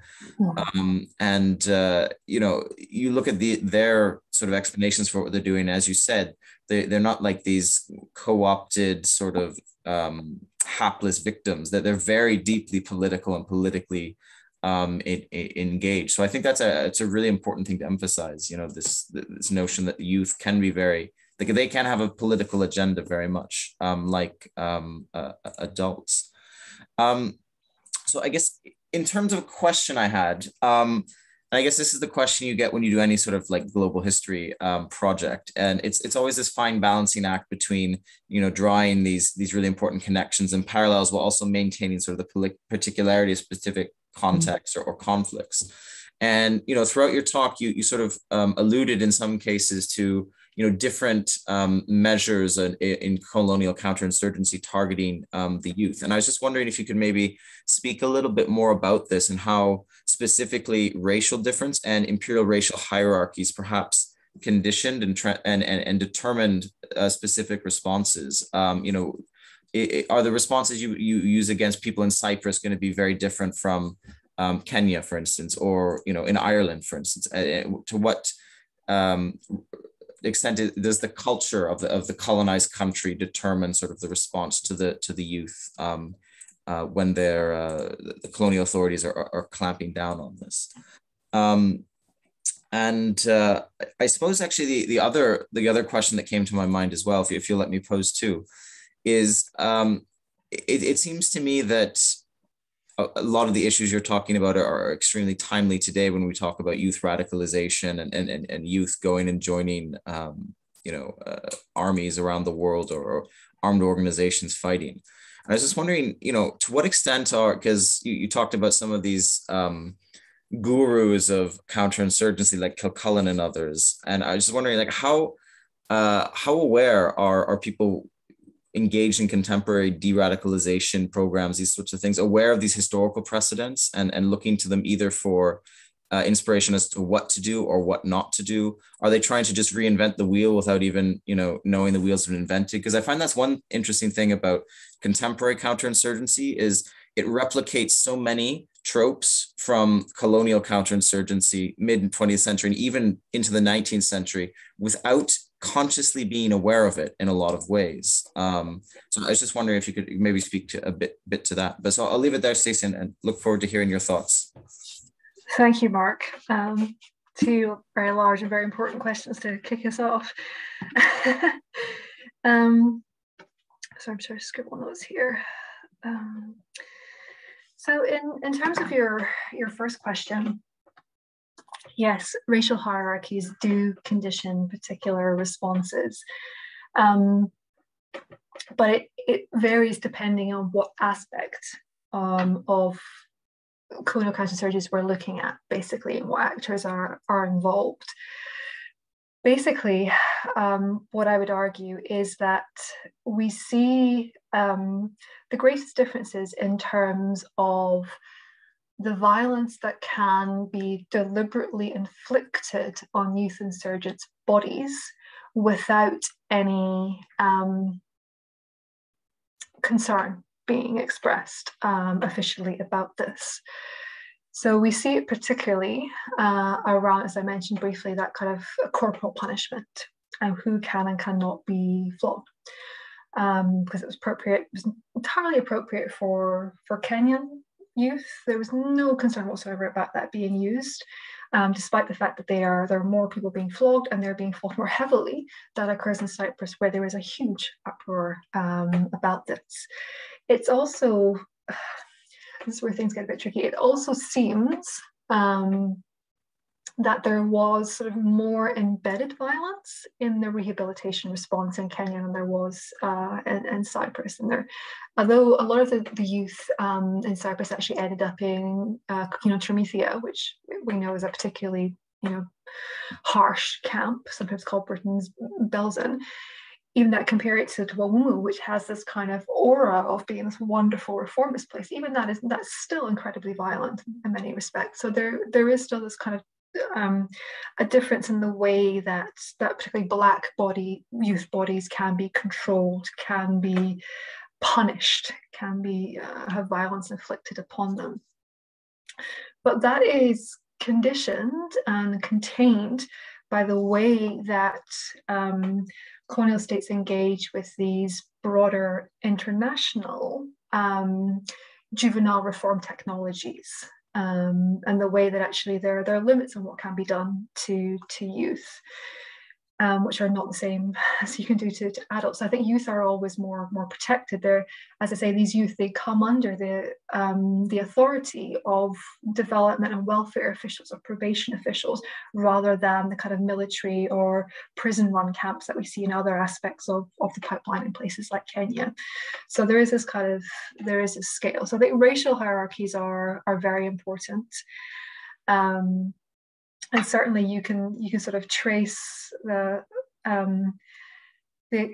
Um, and uh, you know, you look at the their sort of explanations for what they're doing. As you said, they they're not like these co-opted sort of um, hapless victims. That they're very deeply political and politically um, it, it engaged. So I think that's a it's a really important thing to emphasize. You know, this this notion that youth can be very like they can have a political agenda very much um, like um, uh, adults. Um, so I guess in terms of a question I had, um, and I guess this is the question you get when you do any sort of like global history um, project, and it's it's always this fine balancing act between you know drawing these these really important connections and parallels while also maintaining sort of the particularity of specific contexts or, or conflicts. And you know throughout your talk, you you sort of um, alluded in some cases to you know different um, measures in, in, colonial counterinsurgency targeting um, the youth. And I was just wondering if you could maybe speak a little bit more about this and how specifically racial difference and imperial racial hierarchies perhaps conditioned and and, and, and determined uh, specific responses. Um, you know, are the responses you, you use against people in Cyprus going to be very different from um, Kenya, for instance, or you know, in Ireland, for instance? Uh, to what um, extent does the culture of the of the colonized country determine sort of the response to the to the youth? Um, uh, when they're uh, the colonial authorities are, are, are clamping down on this. Um, and uh, I suppose actually the, the other the other question that came to my mind as well, if you, if you let me pose too, is um, it, it seems to me that a, lot of the issues you're talking about are, extremely timely today when we talk about youth radicalization and, and, and, youth going and joining um, you know uh, armies around the world or, or armed organizations fighting. and I was just wondering, you know, to what extent are because you, you talked about some of these um, gurus of counterinsurgency like Kilcullen and others, and I was just wondering, like, how uh, how aware are are people engaged in contemporary de-radicalization programs, these sorts of things, aware of these historical precedents and and looking to them either for uh, inspiration as to what to do or what not to do? Are they trying to just reinvent the wheel without even, you know, knowing the wheels have been invented? Because I find that's one interesting thing about contemporary counterinsurgency is it replicates so many tropes from colonial counterinsurgency mid 20th century and even into the 19th century without consciously being aware of it in a lot of ways. Um, so I was just wondering if you could maybe speak to a bit bit to that. But so I'll leave it there, Stacey, and look forward to hearing your thoughts. Thank you, Mark. Um, two very large and very important questions to kick us off. *laughs* um, so I'm sort of scribble notes here. Um, So in, in terms of your, your first question, yes, racial hierarchies do condition particular responses. Um, but it, it varies depending on what aspect um, of colonial counterinsurgencies we're looking at, basically, and what actors are, are involved. Basically, um, what I would argue is that we see um, the greatest differences in terms of the violence that can be deliberately inflicted on youth insurgents' bodies without any um, concern being expressed um, officially about this. So we see it particularly uh, around, as I mentioned briefly, that kind of corporal punishment and who can and cannot be flogged. Um, because it was appropriate, it was entirely appropriate for for Kenyan youth. There was no concern whatsoever about that being used, um, despite the fact that they are there are more people being flogged and they're being *laughs* flogged more heavily. That occurs in Cyprus, where there is a huge uproar um, about this. It's also *sighs* this is where things get a bit tricky. It also seems um, that there was sort of more embedded violence in the rehabilitation response in Kenya than there was uh, in, in, Cyprus. And there, although a lot of the, the youth um, in Cyprus actually ended up in, uh, you know, Termithia, which we know is a particularly, you know, harsh camp, sometimes called Britain's Belsen. Even that compare it to, Wamumu, which has this kind of aura of being this wonderful reformist place, even that is that's still incredibly violent in many respects. So there there is still this kind of um, a difference in the way that that particularly black body youth bodies can be controlled, can be punished, can be uh, have violence inflicted upon them. But that is conditioned and contained by the way that um, colonial states engage with these broader international um, juvenile reform technologies um, and the way that actually there, there are limits on what can be done to, to youth um, which are not the same *laughs* as you can do to, to, adults. I think youth are always more more protected. They're, as I say, these youth they come under the um, the authority of development and welfare officials or probation officials, rather than the kind of military or prison run camps that we see in other aspects of, of the pipeline in places like Kenya. So there is this kind of there is a scale. So I think racial hierarchies are are very important. Um, and certainly you can you can sort of trace the um, the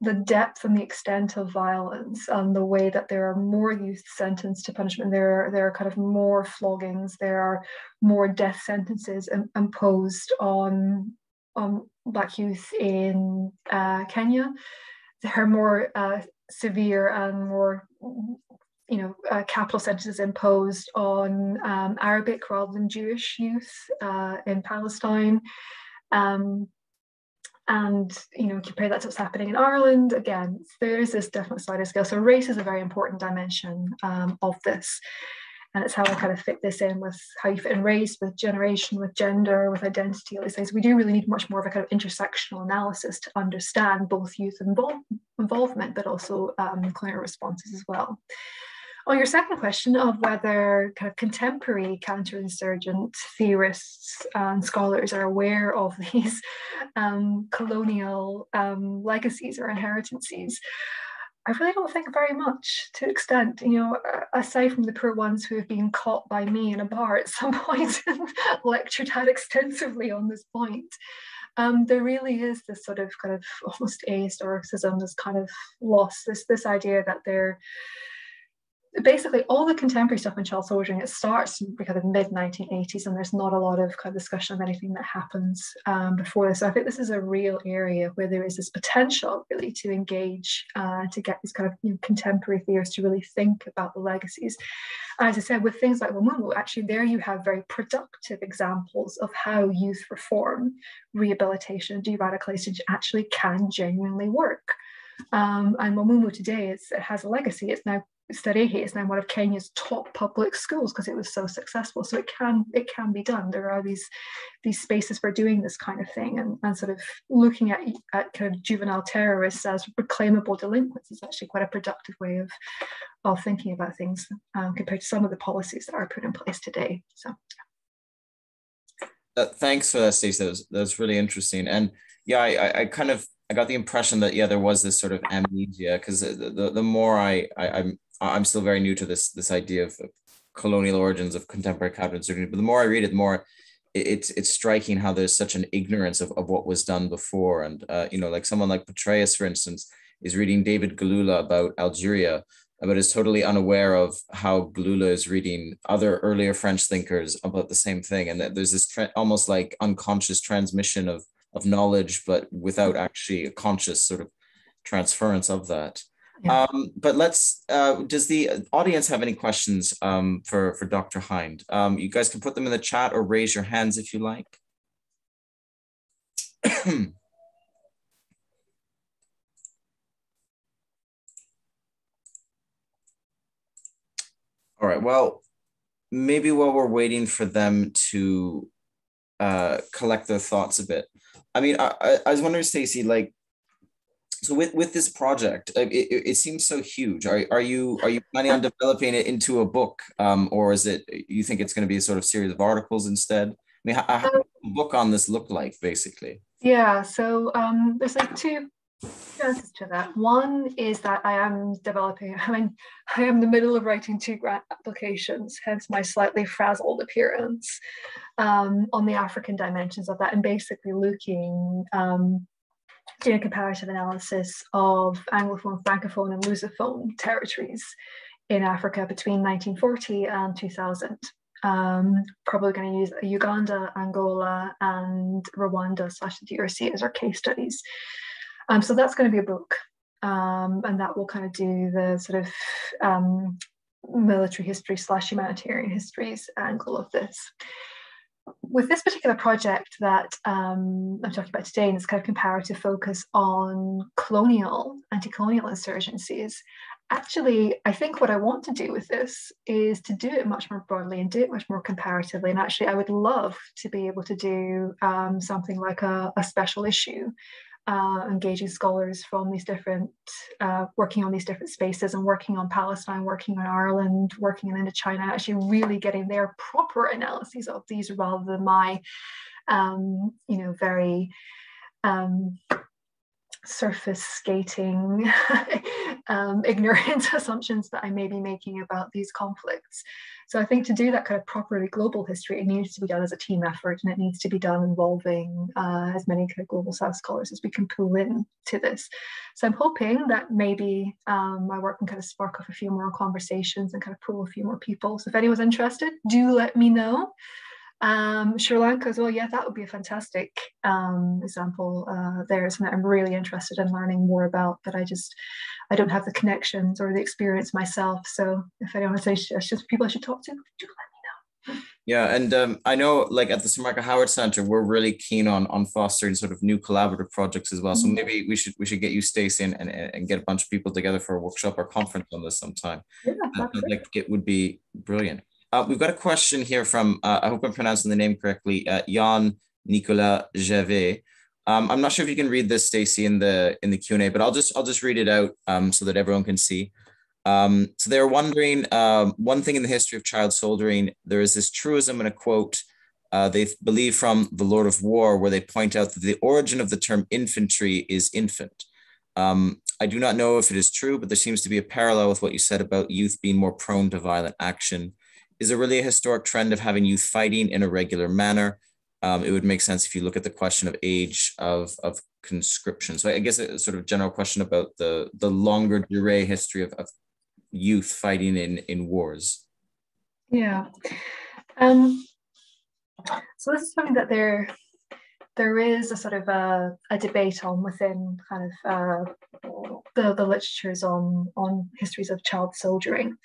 the depth and the extent of violence and the way that there are more youth sentenced to punishment. There are, there are kind of more floggings. There are more death sentences imposed on on black youth in uh, Kenya. There are more uh, severe and more you know, uh, capital sentences imposed on um, Arabic rather than Jewish youth uh, in Palestine. Um, and you know, compare that to what's happening in Ireland. Again, there is this definite sliding scale. So race is a very important dimension um, of this. And it's how I kind of fit this in with how you fit in race, with generation, with gender, with identity, all these things. We do really need much more of a kind of intersectional analysis to understand both youth involve involvement, but also um, colonial responses as well. On your second question of whether kind of contemporary counterinsurgent theorists and scholars are aware of *laughs* these um, colonial um, legacies or inheritances, I really don't think very much to extent, you know, aside from the poor ones who have been caught by me in a bar at *laughs* some point and lectured at extensively on this point. Um, there really is this sort of kind of almost ahistoricism, this kind of loss, this this idea that they're basically all the contemporary stuff in child soldiering it starts kind of mid 1980s and there's not a lot of kind of discussion of anything that happens um, before this. So i think this is a real area where there is this potential really to engage uh, to get these kind of you know, contemporary theorists to really think about the legacies. As i said with things like Wamumu, actually there you have very productive examples of how youth reform rehabilitation de-radicalization actually can genuinely work. Um, and Wamumu today is, it has a legacy. It's now Starehe is now one of Kenya's top public schools because it was so successful. So it can it can be done. There are these these spaces for doing this kind of thing, and, and sort of looking at, at kind of juvenile terrorists as reclaimable delinquents is actually quite a productive way of of thinking about things um, compared to some of the policies that are put in place today. So. Uh, thanks for that, Stacey. That was, that was really interesting. And yeah, I, I kind of I got the impression that yeah, there was this sort of amnesia because the, the, the more I, I I'm I'm still very new to this this idea of colonial origins of contemporary counterinsurgency, but the more I read it, the more it's it's striking how there's such an ignorance of, of what was done before. And uh, you know, like someone like Petraeus, for instance, is reading David Galula about Algeria, but is totally unaware of how Galula is reading other earlier French thinkers about the same thing. And that there's this tra- almost like unconscious transmission of of knowledge, but without actually a conscious sort of transference of that. Um, but let's, uh, does the audience have any questions um, for, for Dr. Hynd? Um, you guys can put them in the chat or raise your hands if you like. *clears throat* All right, well, maybe while we're waiting for them to uh, collect their thoughts a bit, I mean, I, I was wondering, Stacey, like, so with, with this project, it, it, it, seems so huge. Are, are you are you planning on developing it into a book, um, or is it you think it's going to be a sort of series of articles instead? I mean, how, how a book on this look like, basically? Yeah, so um, there's like two answers to that. One is that I am developing. *laughs* I mean, I am in the middle of writing two grant applications, hence my slightly frazzled appearance um, on the African dimensions of that, and basically looking, um, doing a comparative analysis of Anglophone, Francophone, and Lusophone territories in Africa between 1940 and 2000. Um, probably going to use Uganda, Angola, and Rwanda slash the DRC as our case studies. Um, so that's going to be a book, um, and that will kind of do the sort of um, military history slash humanitarian histories angle of this with this particular project that um, I'm talking about today, and this kind of comparative focus on colonial, anti-colonial insurgencies, actually, I think what I want to do with this is to do it much more broadly and do it much more comparatively. And actually, I would love to be able to do um, something like a, a special issue uh, engaging scholars from these different, uh, working on these different spaces and working on Palestine, working on Ireland, working in Indochina, actually really getting their proper analyses of these rather than my, um, you know, very um, surface skating, *laughs* um, *laughs* ignorant assumptions that I may be making about these conflicts. So I think to do that kind of properly global history, it needs to be done as a team effort and it needs to be done involving uh, as many kind of global South scholars as we can pull in to this. So I'm hoping that maybe um, my work can kind of spark off a few more conversations and kind of pull a few more people. So if anyone's interested, do let me know. Um, Sri Lanka as well, yeah, that would be a fantastic um, example uh, there. Something I'm really interested in learning more about, but I just I don't have the connections or the experience myself. So if anyone has suggestions, people I should talk to, do let me know. Yeah, and um, I know, like at the Michael Howard Center, we're really keen on on fostering sort of new collaborative projects as well. So mm-hmm. maybe we should we should get you, Stacey, and, and, and get a bunch of people together for a workshop or conference on this sometime. Yeah, like it would be brilliant. Uh, we've got a question here from, uh, I hope I'm pronouncing the name correctly, uh, Jan Nicolas Javet. Um, I'm not sure if you can read this, Stacey, in the in the Q and A, but I'll just I'll just read it out um, so that everyone can see. Um, so they're wondering um, one thing in the history of child soldiering. There is this truism and a quote uh, they believe from the Lord of War, where they point out that the origin of the term infantry is infant. Um, I do not know if it is true, but there seems to be a parallel with what you said about youth being more prone to violent action is there really a historic trend of having youth fighting in a regular manner? Um, it would make sense if you look at the question of age of, of conscription. So I guess a sort of general question about the, the longue durée history of, of youth fighting in, in wars. Yeah. Um, so this is something that there there is a sort of a, a debate on within kind of uh, the, the literatures on on histories of child soldiering.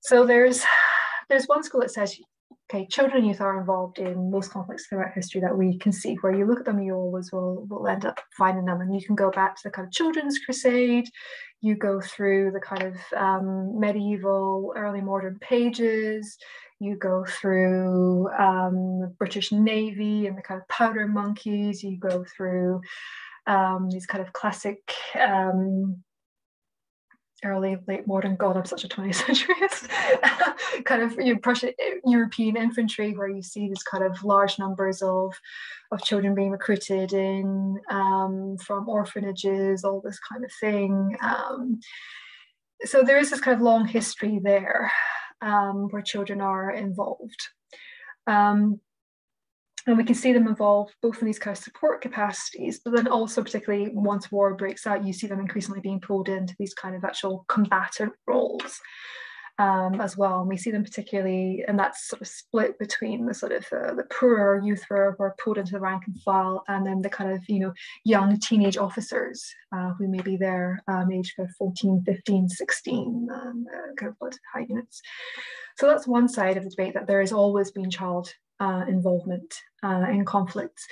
So there's there's one school that says okay, children and youth are involved in most conflicts throughout history that we can see. Where you look at them, you always will will end up finding them, and you can go back to the kind of children's crusade. You go through the kind of um, medieval, early modern pages. You go through um, the British Navy and the kind of powder monkeys. You go through um, these kind of classic um, early late modern god i'm such a 20th *laughs* centuryist *laughs* kind of you Prussian, european infantry where you see these kind of large numbers of of children being recruited in um, from orphanages all this kind of thing. Um, so there is this kind of long history there um, where children are involved. Um, and we can see them evolve both in these kind of support capacities, but then also particularly once war breaks out, you see them increasingly being pulled into these kind of actual combatant roles um, as well. And we see them particularly, and that's sort of split between the sort of uh, the poorer youth who are, pulled into the rank and file, and then the kind of, you know, young teenage officers uh, who may be there um, age kind of 14, 15, 16, um, uh, kind of blood high units. So that's one side of the debate that there has always been child uh, involvement uh, in conflicts.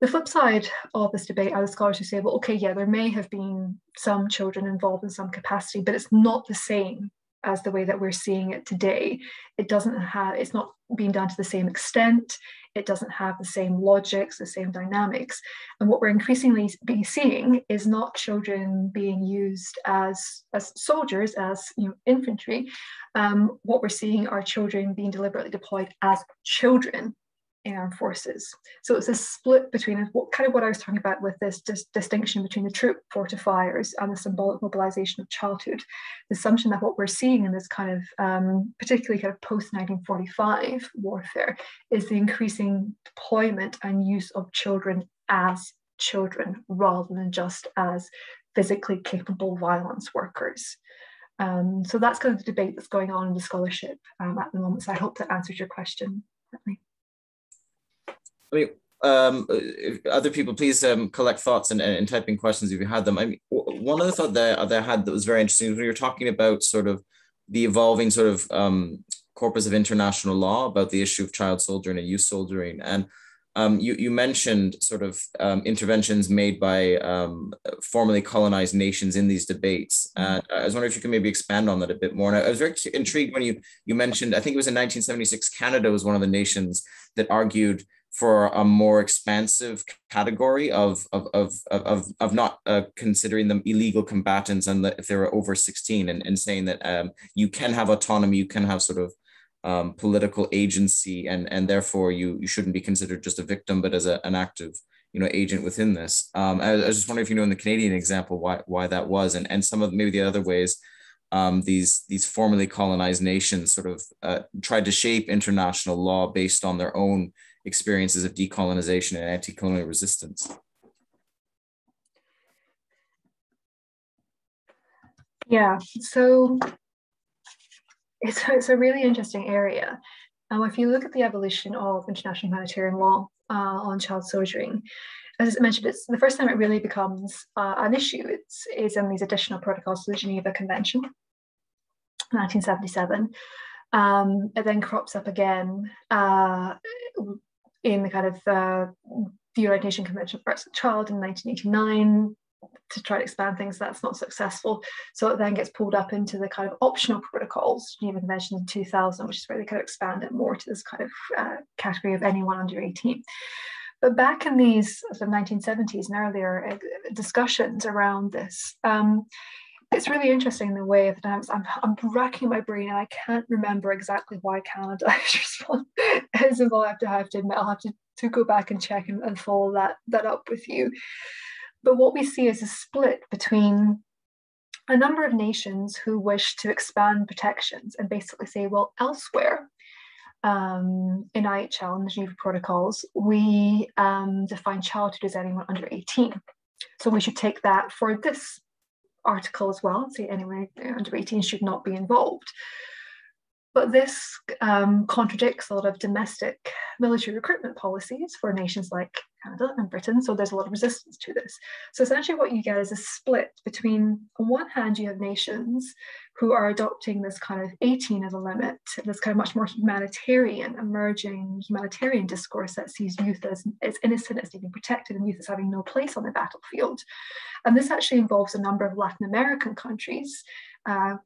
The flip side of this debate are the scholars who say, well, okay, yeah, there may have been some children involved in some capacity, but it's not the same as the way that we're seeing it today. It doesn't have, it's not being done to the same extent. It doesn't have the same logics, the same dynamics. And what we're increasingly be seeing is not children being used as, as soldiers, as you know, infantry. Um, what we're seeing are children being deliberately deployed as children in armed forces. So it's a split between what kind of what I was talking about with this dis distinction between the troop fortifiers and the symbolic mobilization of childhood. The assumption that what we're seeing in this kind of um, particularly kind of post 1945 warfare is the increasing deployment and use of children as children rather than just as physically capable violence workers. Um, so that's kind of the debate that's going on in the scholarship um, at the moment. So I hope that answers your question. I mean, um, other people, please um, collect thoughts and, and type in questions if you had them. I mean, one other thought that, that I had that was very interesting when you were talking about sort of the evolving sort of um, corpus of international law about the issue of child soldiering and youth soldiering. And um, you, you mentioned sort of um, interventions made by um, formerly colonized nations in these debates. Mm-hmm. And I was wondering if you could maybe expand on that a bit more. And I was very intrigued when you, you mentioned, I think it was in 1976, Canada was one of the nations that argued for a more expansive category of of of of, of not uh, considering them illegal combatants and if they were over 16 and, and saying that um, you can have autonomy you can have sort of um, political agency and and therefore you you shouldn't be considered just a victim but as a, an active you know agent within this. Um, I, I was just wondering if you know in the Canadian example why why that was and and some of maybe the other ways um, these these formerly colonized nations sort of uh, tried to shape international law based on their own experiences of decolonization and anti-colonial resistance? Yeah, so it's, it's a really interesting area. Um, if you look at the evolution of international humanitarian law uh, on child soldiering, as I mentioned, it's the first time it really becomes uh, an issue. It's is in these additional protocols to the Geneva Convention, 1977. Um, it then crops up again uh, in the kind of uh, the United Nations Convention for Rights of the Child in 1989 to try to expand things. That's not successful. So it then gets pulled up into the kind of optional protocols, Geneva Convention in 2000, which is where they kind of expand it more to this kind of uh, category of anyone under 18. But back in these the 1970s and earlier uh, discussions around this, um, it's really interesting the way dance. I'm, I'm racking my brain and I can't remember exactly why Canada *laughs* is involved. I have to, I have to admit, I'll have to, to go back and check and, and follow that, that up with you. But what we see is a split between a number of nations who wish to expand protections and basically say, well, elsewhere um, in IHL and the Geneva Protocols, we um, define childhood as anyone under 18. So we should take that for this article as well, say anyone under 18 should not be involved. But this um, contradicts a lot of domestic military recruitment policies for nations like Canada and Britain. So there's a lot of resistance to this. So essentially, what you get is a split between, on one hand, you have nations who are adopting this kind of 18 as a limit, this kind of much more humanitarian, emerging humanitarian discourse that sees youth as, as innocent, as being protected, and youth as having no place on the battlefield. And this actually involves a number of Latin American countries. Uh,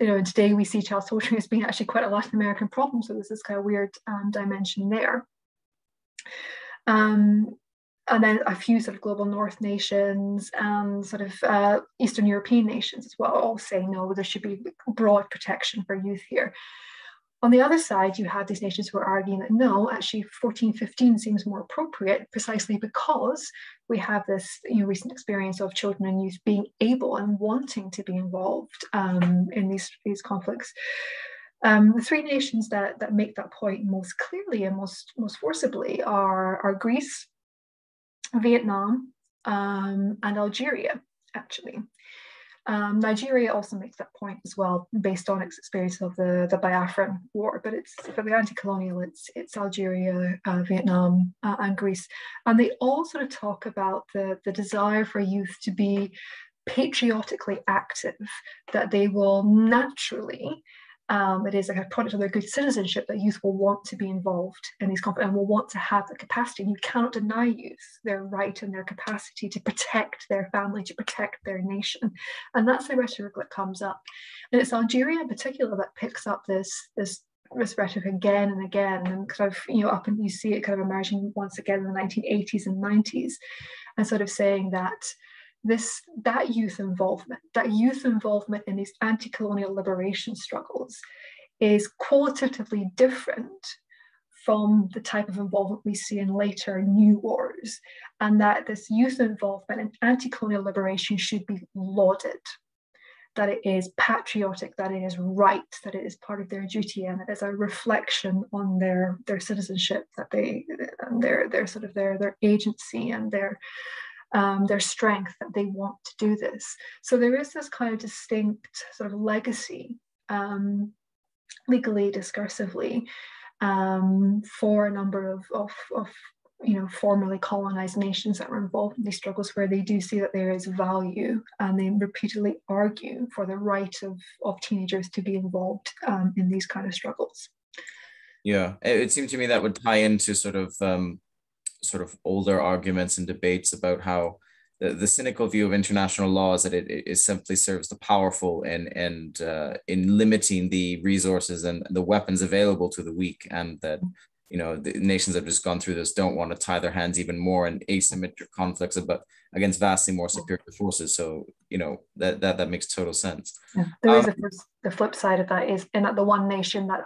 you know, today we see child soldiering as being actually quite a Latin American problem. So there's this kind of weird um, dimension there. Um, and then a few sort of global north nations and sort of uh, Eastern European nations as well, all saying no, there should be broad protection for youth here. On the other side, you have these nations who are arguing that no, actually 14, 15 seems more appropriate precisely because we have this you know, recent experience of children and youth being able and wanting to be involved um, in these, these conflicts. Um, the three nations that, that make that point most clearly and most, most forcibly are, are Greece, Vietnam, um, and Algeria, actually. Um, Nigeria also makes that point as well, based on its experience of the, the Biafran War. But it's for the anti-colonial, it's it's Algeria, uh, Vietnam, uh, and Greece, and they all sort of talk about the the desire for youth to be patriotically active, that they will naturally um, it is a product of their good citizenship that youth will want to be involved in these conflicts and will want to have the capacity. You cannot deny youth their right and their capacity to protect their family, to protect their nation. And that's the rhetoric that comes up. And it's Algeria in particular that picks up this, this this rhetoric again and again and kind of you know up and you see it kind of emerging once again in the 1980s and 90s and sort of saying that this that youth involvement, that youth involvement in these anti-colonial liberation struggles is qualitatively different from the type of involvement we see in later new wars, and that this youth involvement in anti-colonial liberation should be lauded, that it is patriotic, that it is right, that it is part of their duty, and it is a reflection on their their citizenship, that they and their their sort of their their agency and their um, their strength that they want to do this. So there is this kind of distinct sort of legacy, um, legally, discursively, um, for a number of, of, of you know formerly colonized nations that were involved in these struggles where they do see that there is value and they repeatedly argue for the right of, of teenagers to be involved um, in these kind of struggles yeah it, seemed to me that would tie into sort of um, sort of older arguments and debates about how the, the cynical view of international law is that it, it simply serves the powerful and and uh, in limiting the resources and the weapons available to the weak, and that you know the nations that have just gone through this don't want to tie their hands even more in asymmetric conflicts but against vastly more superior forces so you know that that, that makes total sense yeah. There um, is a, the flip side of that is in that the one nation that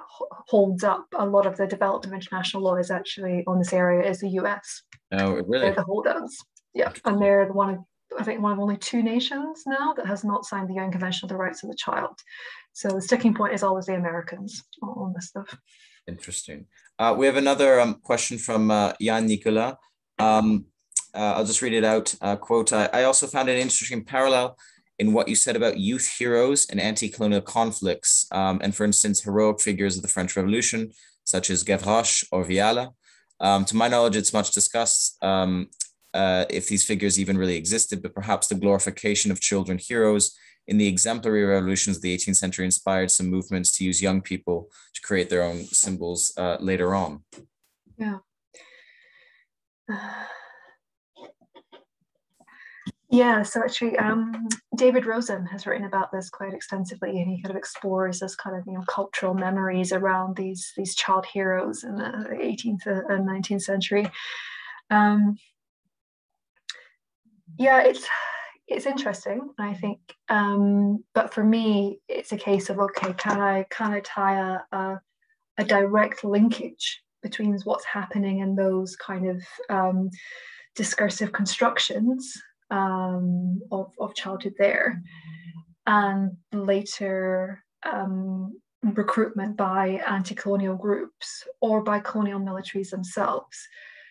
holds up a lot of the development of international law is actually on this area is the us oh really they're the holdouts yeah and they're the one of I think one of only two nations now that has not signed the UN Convention on the Rights of the Child. So the sticking point is always the Americans on this stuff. Interesting. Uh, we have another um, question from uh, Jan Nicola. Um, uh, I'll just read it out. Uh, quote, I, I also found an interesting parallel in what you said about youth heroes and anti-colonial conflicts. Um, and for instance, heroic figures of the French Revolution, such as Gavroche or Viala. Um, to my knowledge, it's much discussed um, uh, if these figures even really existed, but perhaps the glorification of children heroes in the exemplary revolutions of the 18th century inspired some movements to use young people to create their own symbols uh, later on. Yeah. *sighs* Uh, yeah, so actually, um, David Rosen has written about this quite extensively, and he kind of explores this kind of you know cultural memories around these these child heroes in the 18th and 19th century. Um, yeah, it's it's interesting i think um, but for me it's a case of okay can i can i tie a, a, a direct linkage between what's happening in those kind of um, discursive constructions um, of, of childhood there and later um, recruitment by anti-colonial groups or by colonial militaries themselves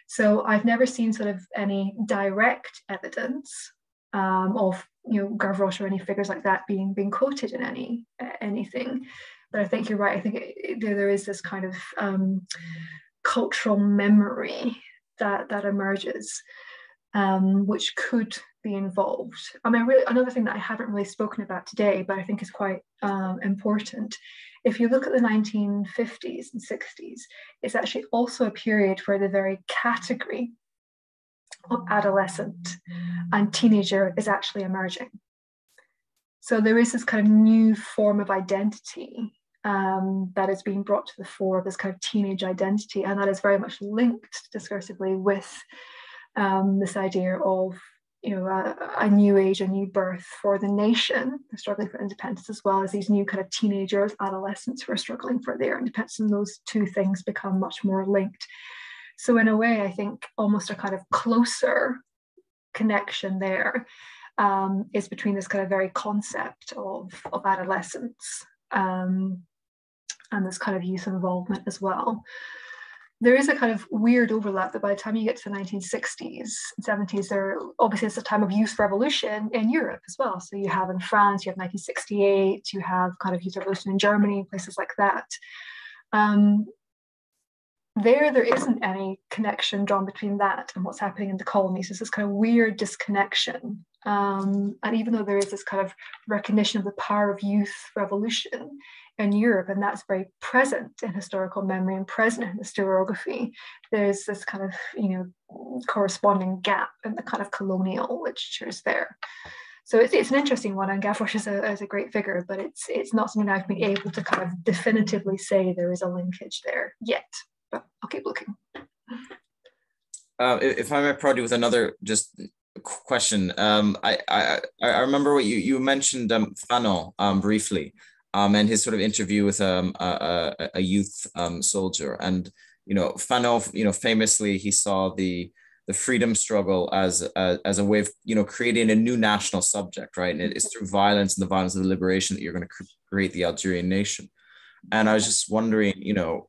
so I've never seen sort of any direct evidence um, of you know Gavroche or any figures like that being being quoted in any anything. But I think you're right. I think it, it, there is this kind of um, cultural memory that that emerges, um, which could be involved. I mean, really, another thing that I haven't really spoken about today, but I think is quite um, important. If you look at the 1950s and 60s, it's actually also a period where the very category of adolescent and teenager is actually emerging. So there is this kind of new form of identity um, that is being brought to the fore, this kind of teenage identity, and that is very much linked discursively with um, this idea of you know a, a, new age, a new birth for the nation, struggling for independence, as well as these new kind of teenagers, adolescents who are struggling for their independence, and those two things become much more linked. So in a way, I think almost a kind of closer connection there um, is between this kind of very concept of, of adolescence um, and this kind of youth involvement as well. There is a kind of weird overlap that by the time you get to the 1960s, 70s, there obviously it's a time of youth revolution in Europe as well. So you have in France, you have 1968, you have kind of youth revolution in Germany, places like that. Um, there there isn't any connection drawn between that and what's happening in the colonies there's this kind of weird disconnection um, and even though there is this kind of recognition of the power of youth revolution in Europe, and that's very present in historical memory and present in historiography, there's this kind of, you know, corresponding gap in the kind of colonial literatures there. So it's, it's an interesting one, and Gavroche is a, is a great figure, but it's it's not something I've been able to kind of definitively say there is a linkage there yet. But I'll keep looking. Uh, if I may prod you with another just question. Um, I, I I remember what you you mentioned um, Fanon um, briefly, um, and his sort of interview with um, a, a, a youth um, soldier, and you know Fanon, you know famously he saw the the freedom struggle as a, as a way of you know creating a new national subject, right? And it's through violence and the violence of the liberation that you're going to create the Algerian nation. And I was just wondering, you know,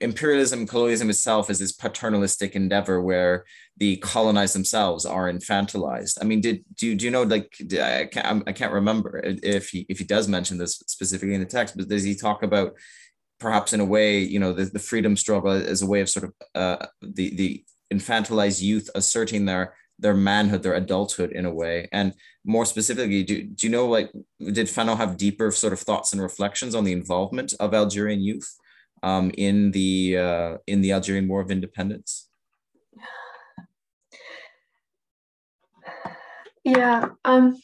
imperialism, colonialism itself is this paternalistic endeavor where the colonized themselves are infantilized. I mean, did do, do you know like I can't I can't remember if he if he does mention this specifically in the text, but does he talk about perhaps in a way you know the, the freedom struggle as a way of sort of uh, the the infantilized youth asserting their their manhood, their adulthood in a way. And more specifically, do, do you know like did Fanon have deeper sort of thoughts and reflections on the involvement of Algerian youth um, in the uh, in the Algerian War of Independence? Yeah. Um,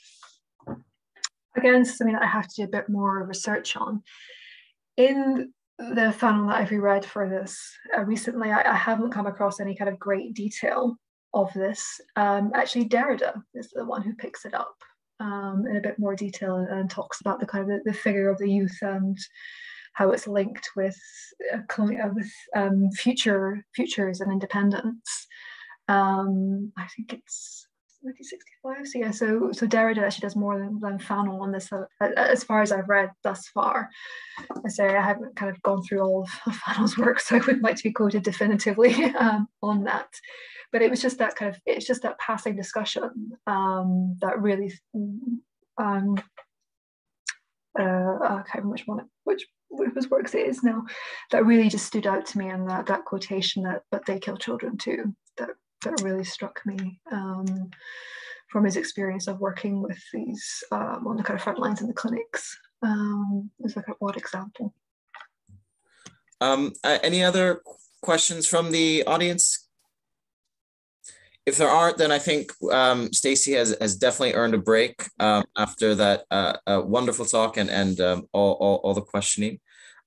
again, something that I have to do a bit more research on. In the Fanon that I've reread for this uh, recently, I, I, haven't come across any kind of great detail of this. Um, actually, Derrida is the one who picks it up um, in a bit more detail and, and talks about the kind of the, the, figure of the youth and how it's linked with uh, uh, with um, future futures and independence. Um, I think it's 1965. So yeah, so so Derrida actually does more than, than Fanon on this, uh, as far as I've read thus far. I say I haven't kind of gone through all of Fanon's work, so I wouldn't like to be quoted definitively *laughs* um, on that. But it was just that kind of it's just that passing discussion um, that really um, uh, I can't remember which one which whose works it is now, that really just stood out to me, and that that quotation that "but they kill children too," that that really struck me um, from his experience of working with these um, on the kind of front lines in the clinics. Um, is like a odd example. Um, uh, any other questions from the audience? if there aren't, then I think um, Stacey has has definitely earned a break um, after that uh, uh, wonderful talk and and um, all, all, all the questioning.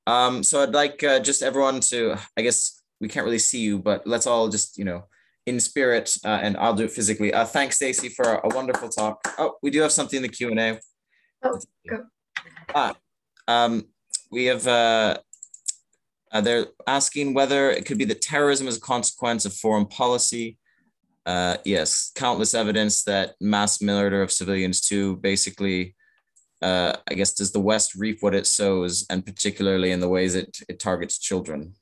Um, so I'd like uh, just everyone to, I guess we can't really see you, but let's all just you know in spirit, uh, and I'll do it physically. Uh, thanks, Stacey, for a, wonderful talk. Oh, we do have something in the Q and A. Oh, go. Ah, um, we have. Uh, uh, they're asking whether it could be that terrorism is a consequence of foreign policy uh, yes, countless evidence that mass murder of civilians too. Basically, uh, I guess does the West reap what it sows, and particularly in the ways it it targets children.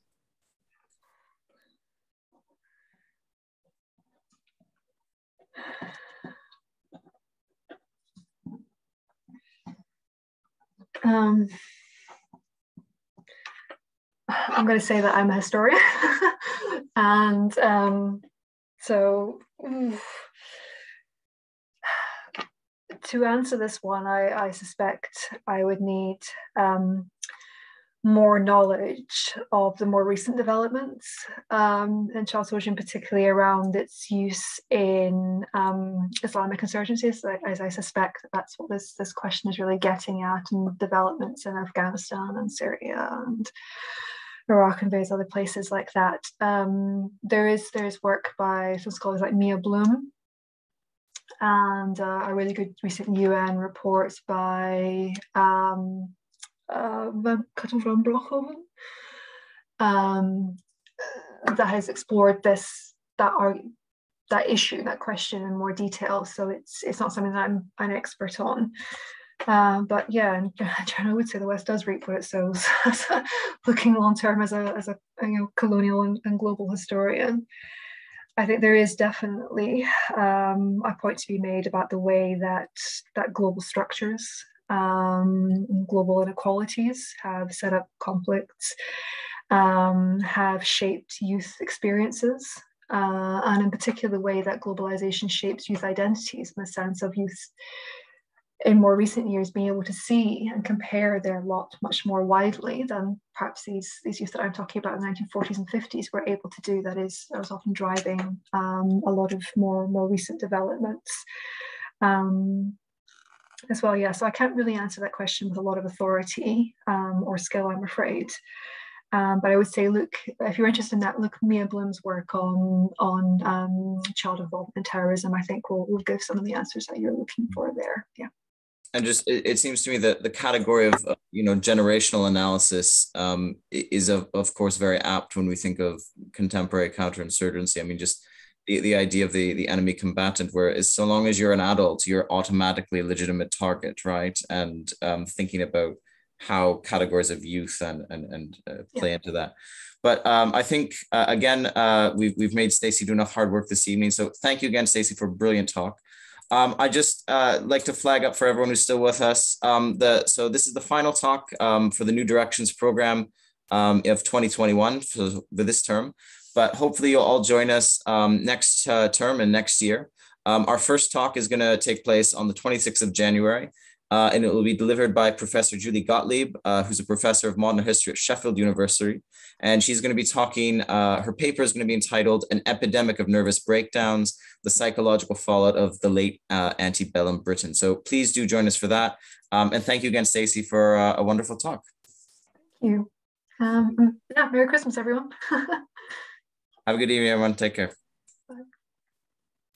Um, I'm going to say that I'm a historian. *laughs* and um, so oof, to answer this one, I, I, suspect I would need um, more knowledge of the more recent developments um, in child soldiering, particularly around its use in um, Islamic insurgencies, as I suspect that's what this, this question is really getting at, and developments in Afghanistan and Syria and Iraq and various other places like that. Um, there is there is work by some scholars like Mia Bloom and uh, a really good recent UN report by um, uh, Broeckhoven um, that has explored this that are that issue that question in more detail. So it's it's not something that i'm an expert on. Uh, but yeah i *laughs* would say the west does reap what it sows. *laughs* Looking long term as a as a you know colonial and, and global historian I think there is definitely um, a point to be made about the way that that global structures um, global inequalities have set up conflicts, um, have shaped youth experiences, uh, and in particular the way that globalization shapes youth identities in the sense of youth in more recent years being able to see and compare their lot much more widely than perhaps these these youth that I'm talking about in the 1940s and 50s were able to do. That is, was often driving um, a lot of more more recent developments. Um, as well. Yeah, so I can't really answer that question with a lot of authority um, or skill, I'm afraid. Um, but I would say, look, if you're interested in that, look Mia Bloom's work on on um, child involvement in terrorism. I think will will give some of the answers that you're looking for there. Yeah. And just it, it seems to me that the category of uh, you know generational analysis um, is of, of course very apt when we think of contemporary counterinsurgency. I mean, just the, the idea of the, the enemy combatant, where is so long as you're an adult, you're automatically a legitimate target, right? And um, thinking about how categories of youth and and, and uh, play yeah. into that. But um, I think uh, again uh, we've we've made Stacey do enough hard work this evening. So thank you again, Stacey, for a brilliant talk. Um, I just uh, like to flag up for everyone who's still with us. Um, the so this is the final talk um, for the New Directions program um, of 2021 for, for this term but hopefully you'll all join us um, next uh, term and next year. Um, our first talk is going to take place on the 26th of January, uh, and it will be delivered by Professor Julie Gottlieb, uh, who's a professor of modern history at Sheffield University. And she's going to be talking, uh, her paper is going to be entitled An Epidemic of Nervous Breakdowns, the Psychological Fallout of the Late uh, Antebellum Britain. So please do join us for that. Um, and thank you again, Stacey, for uh, a wonderful talk. Thank you. Um, yeah, Merry Christmas, everyone. *laughs* Have a good evening, everyone. Take care.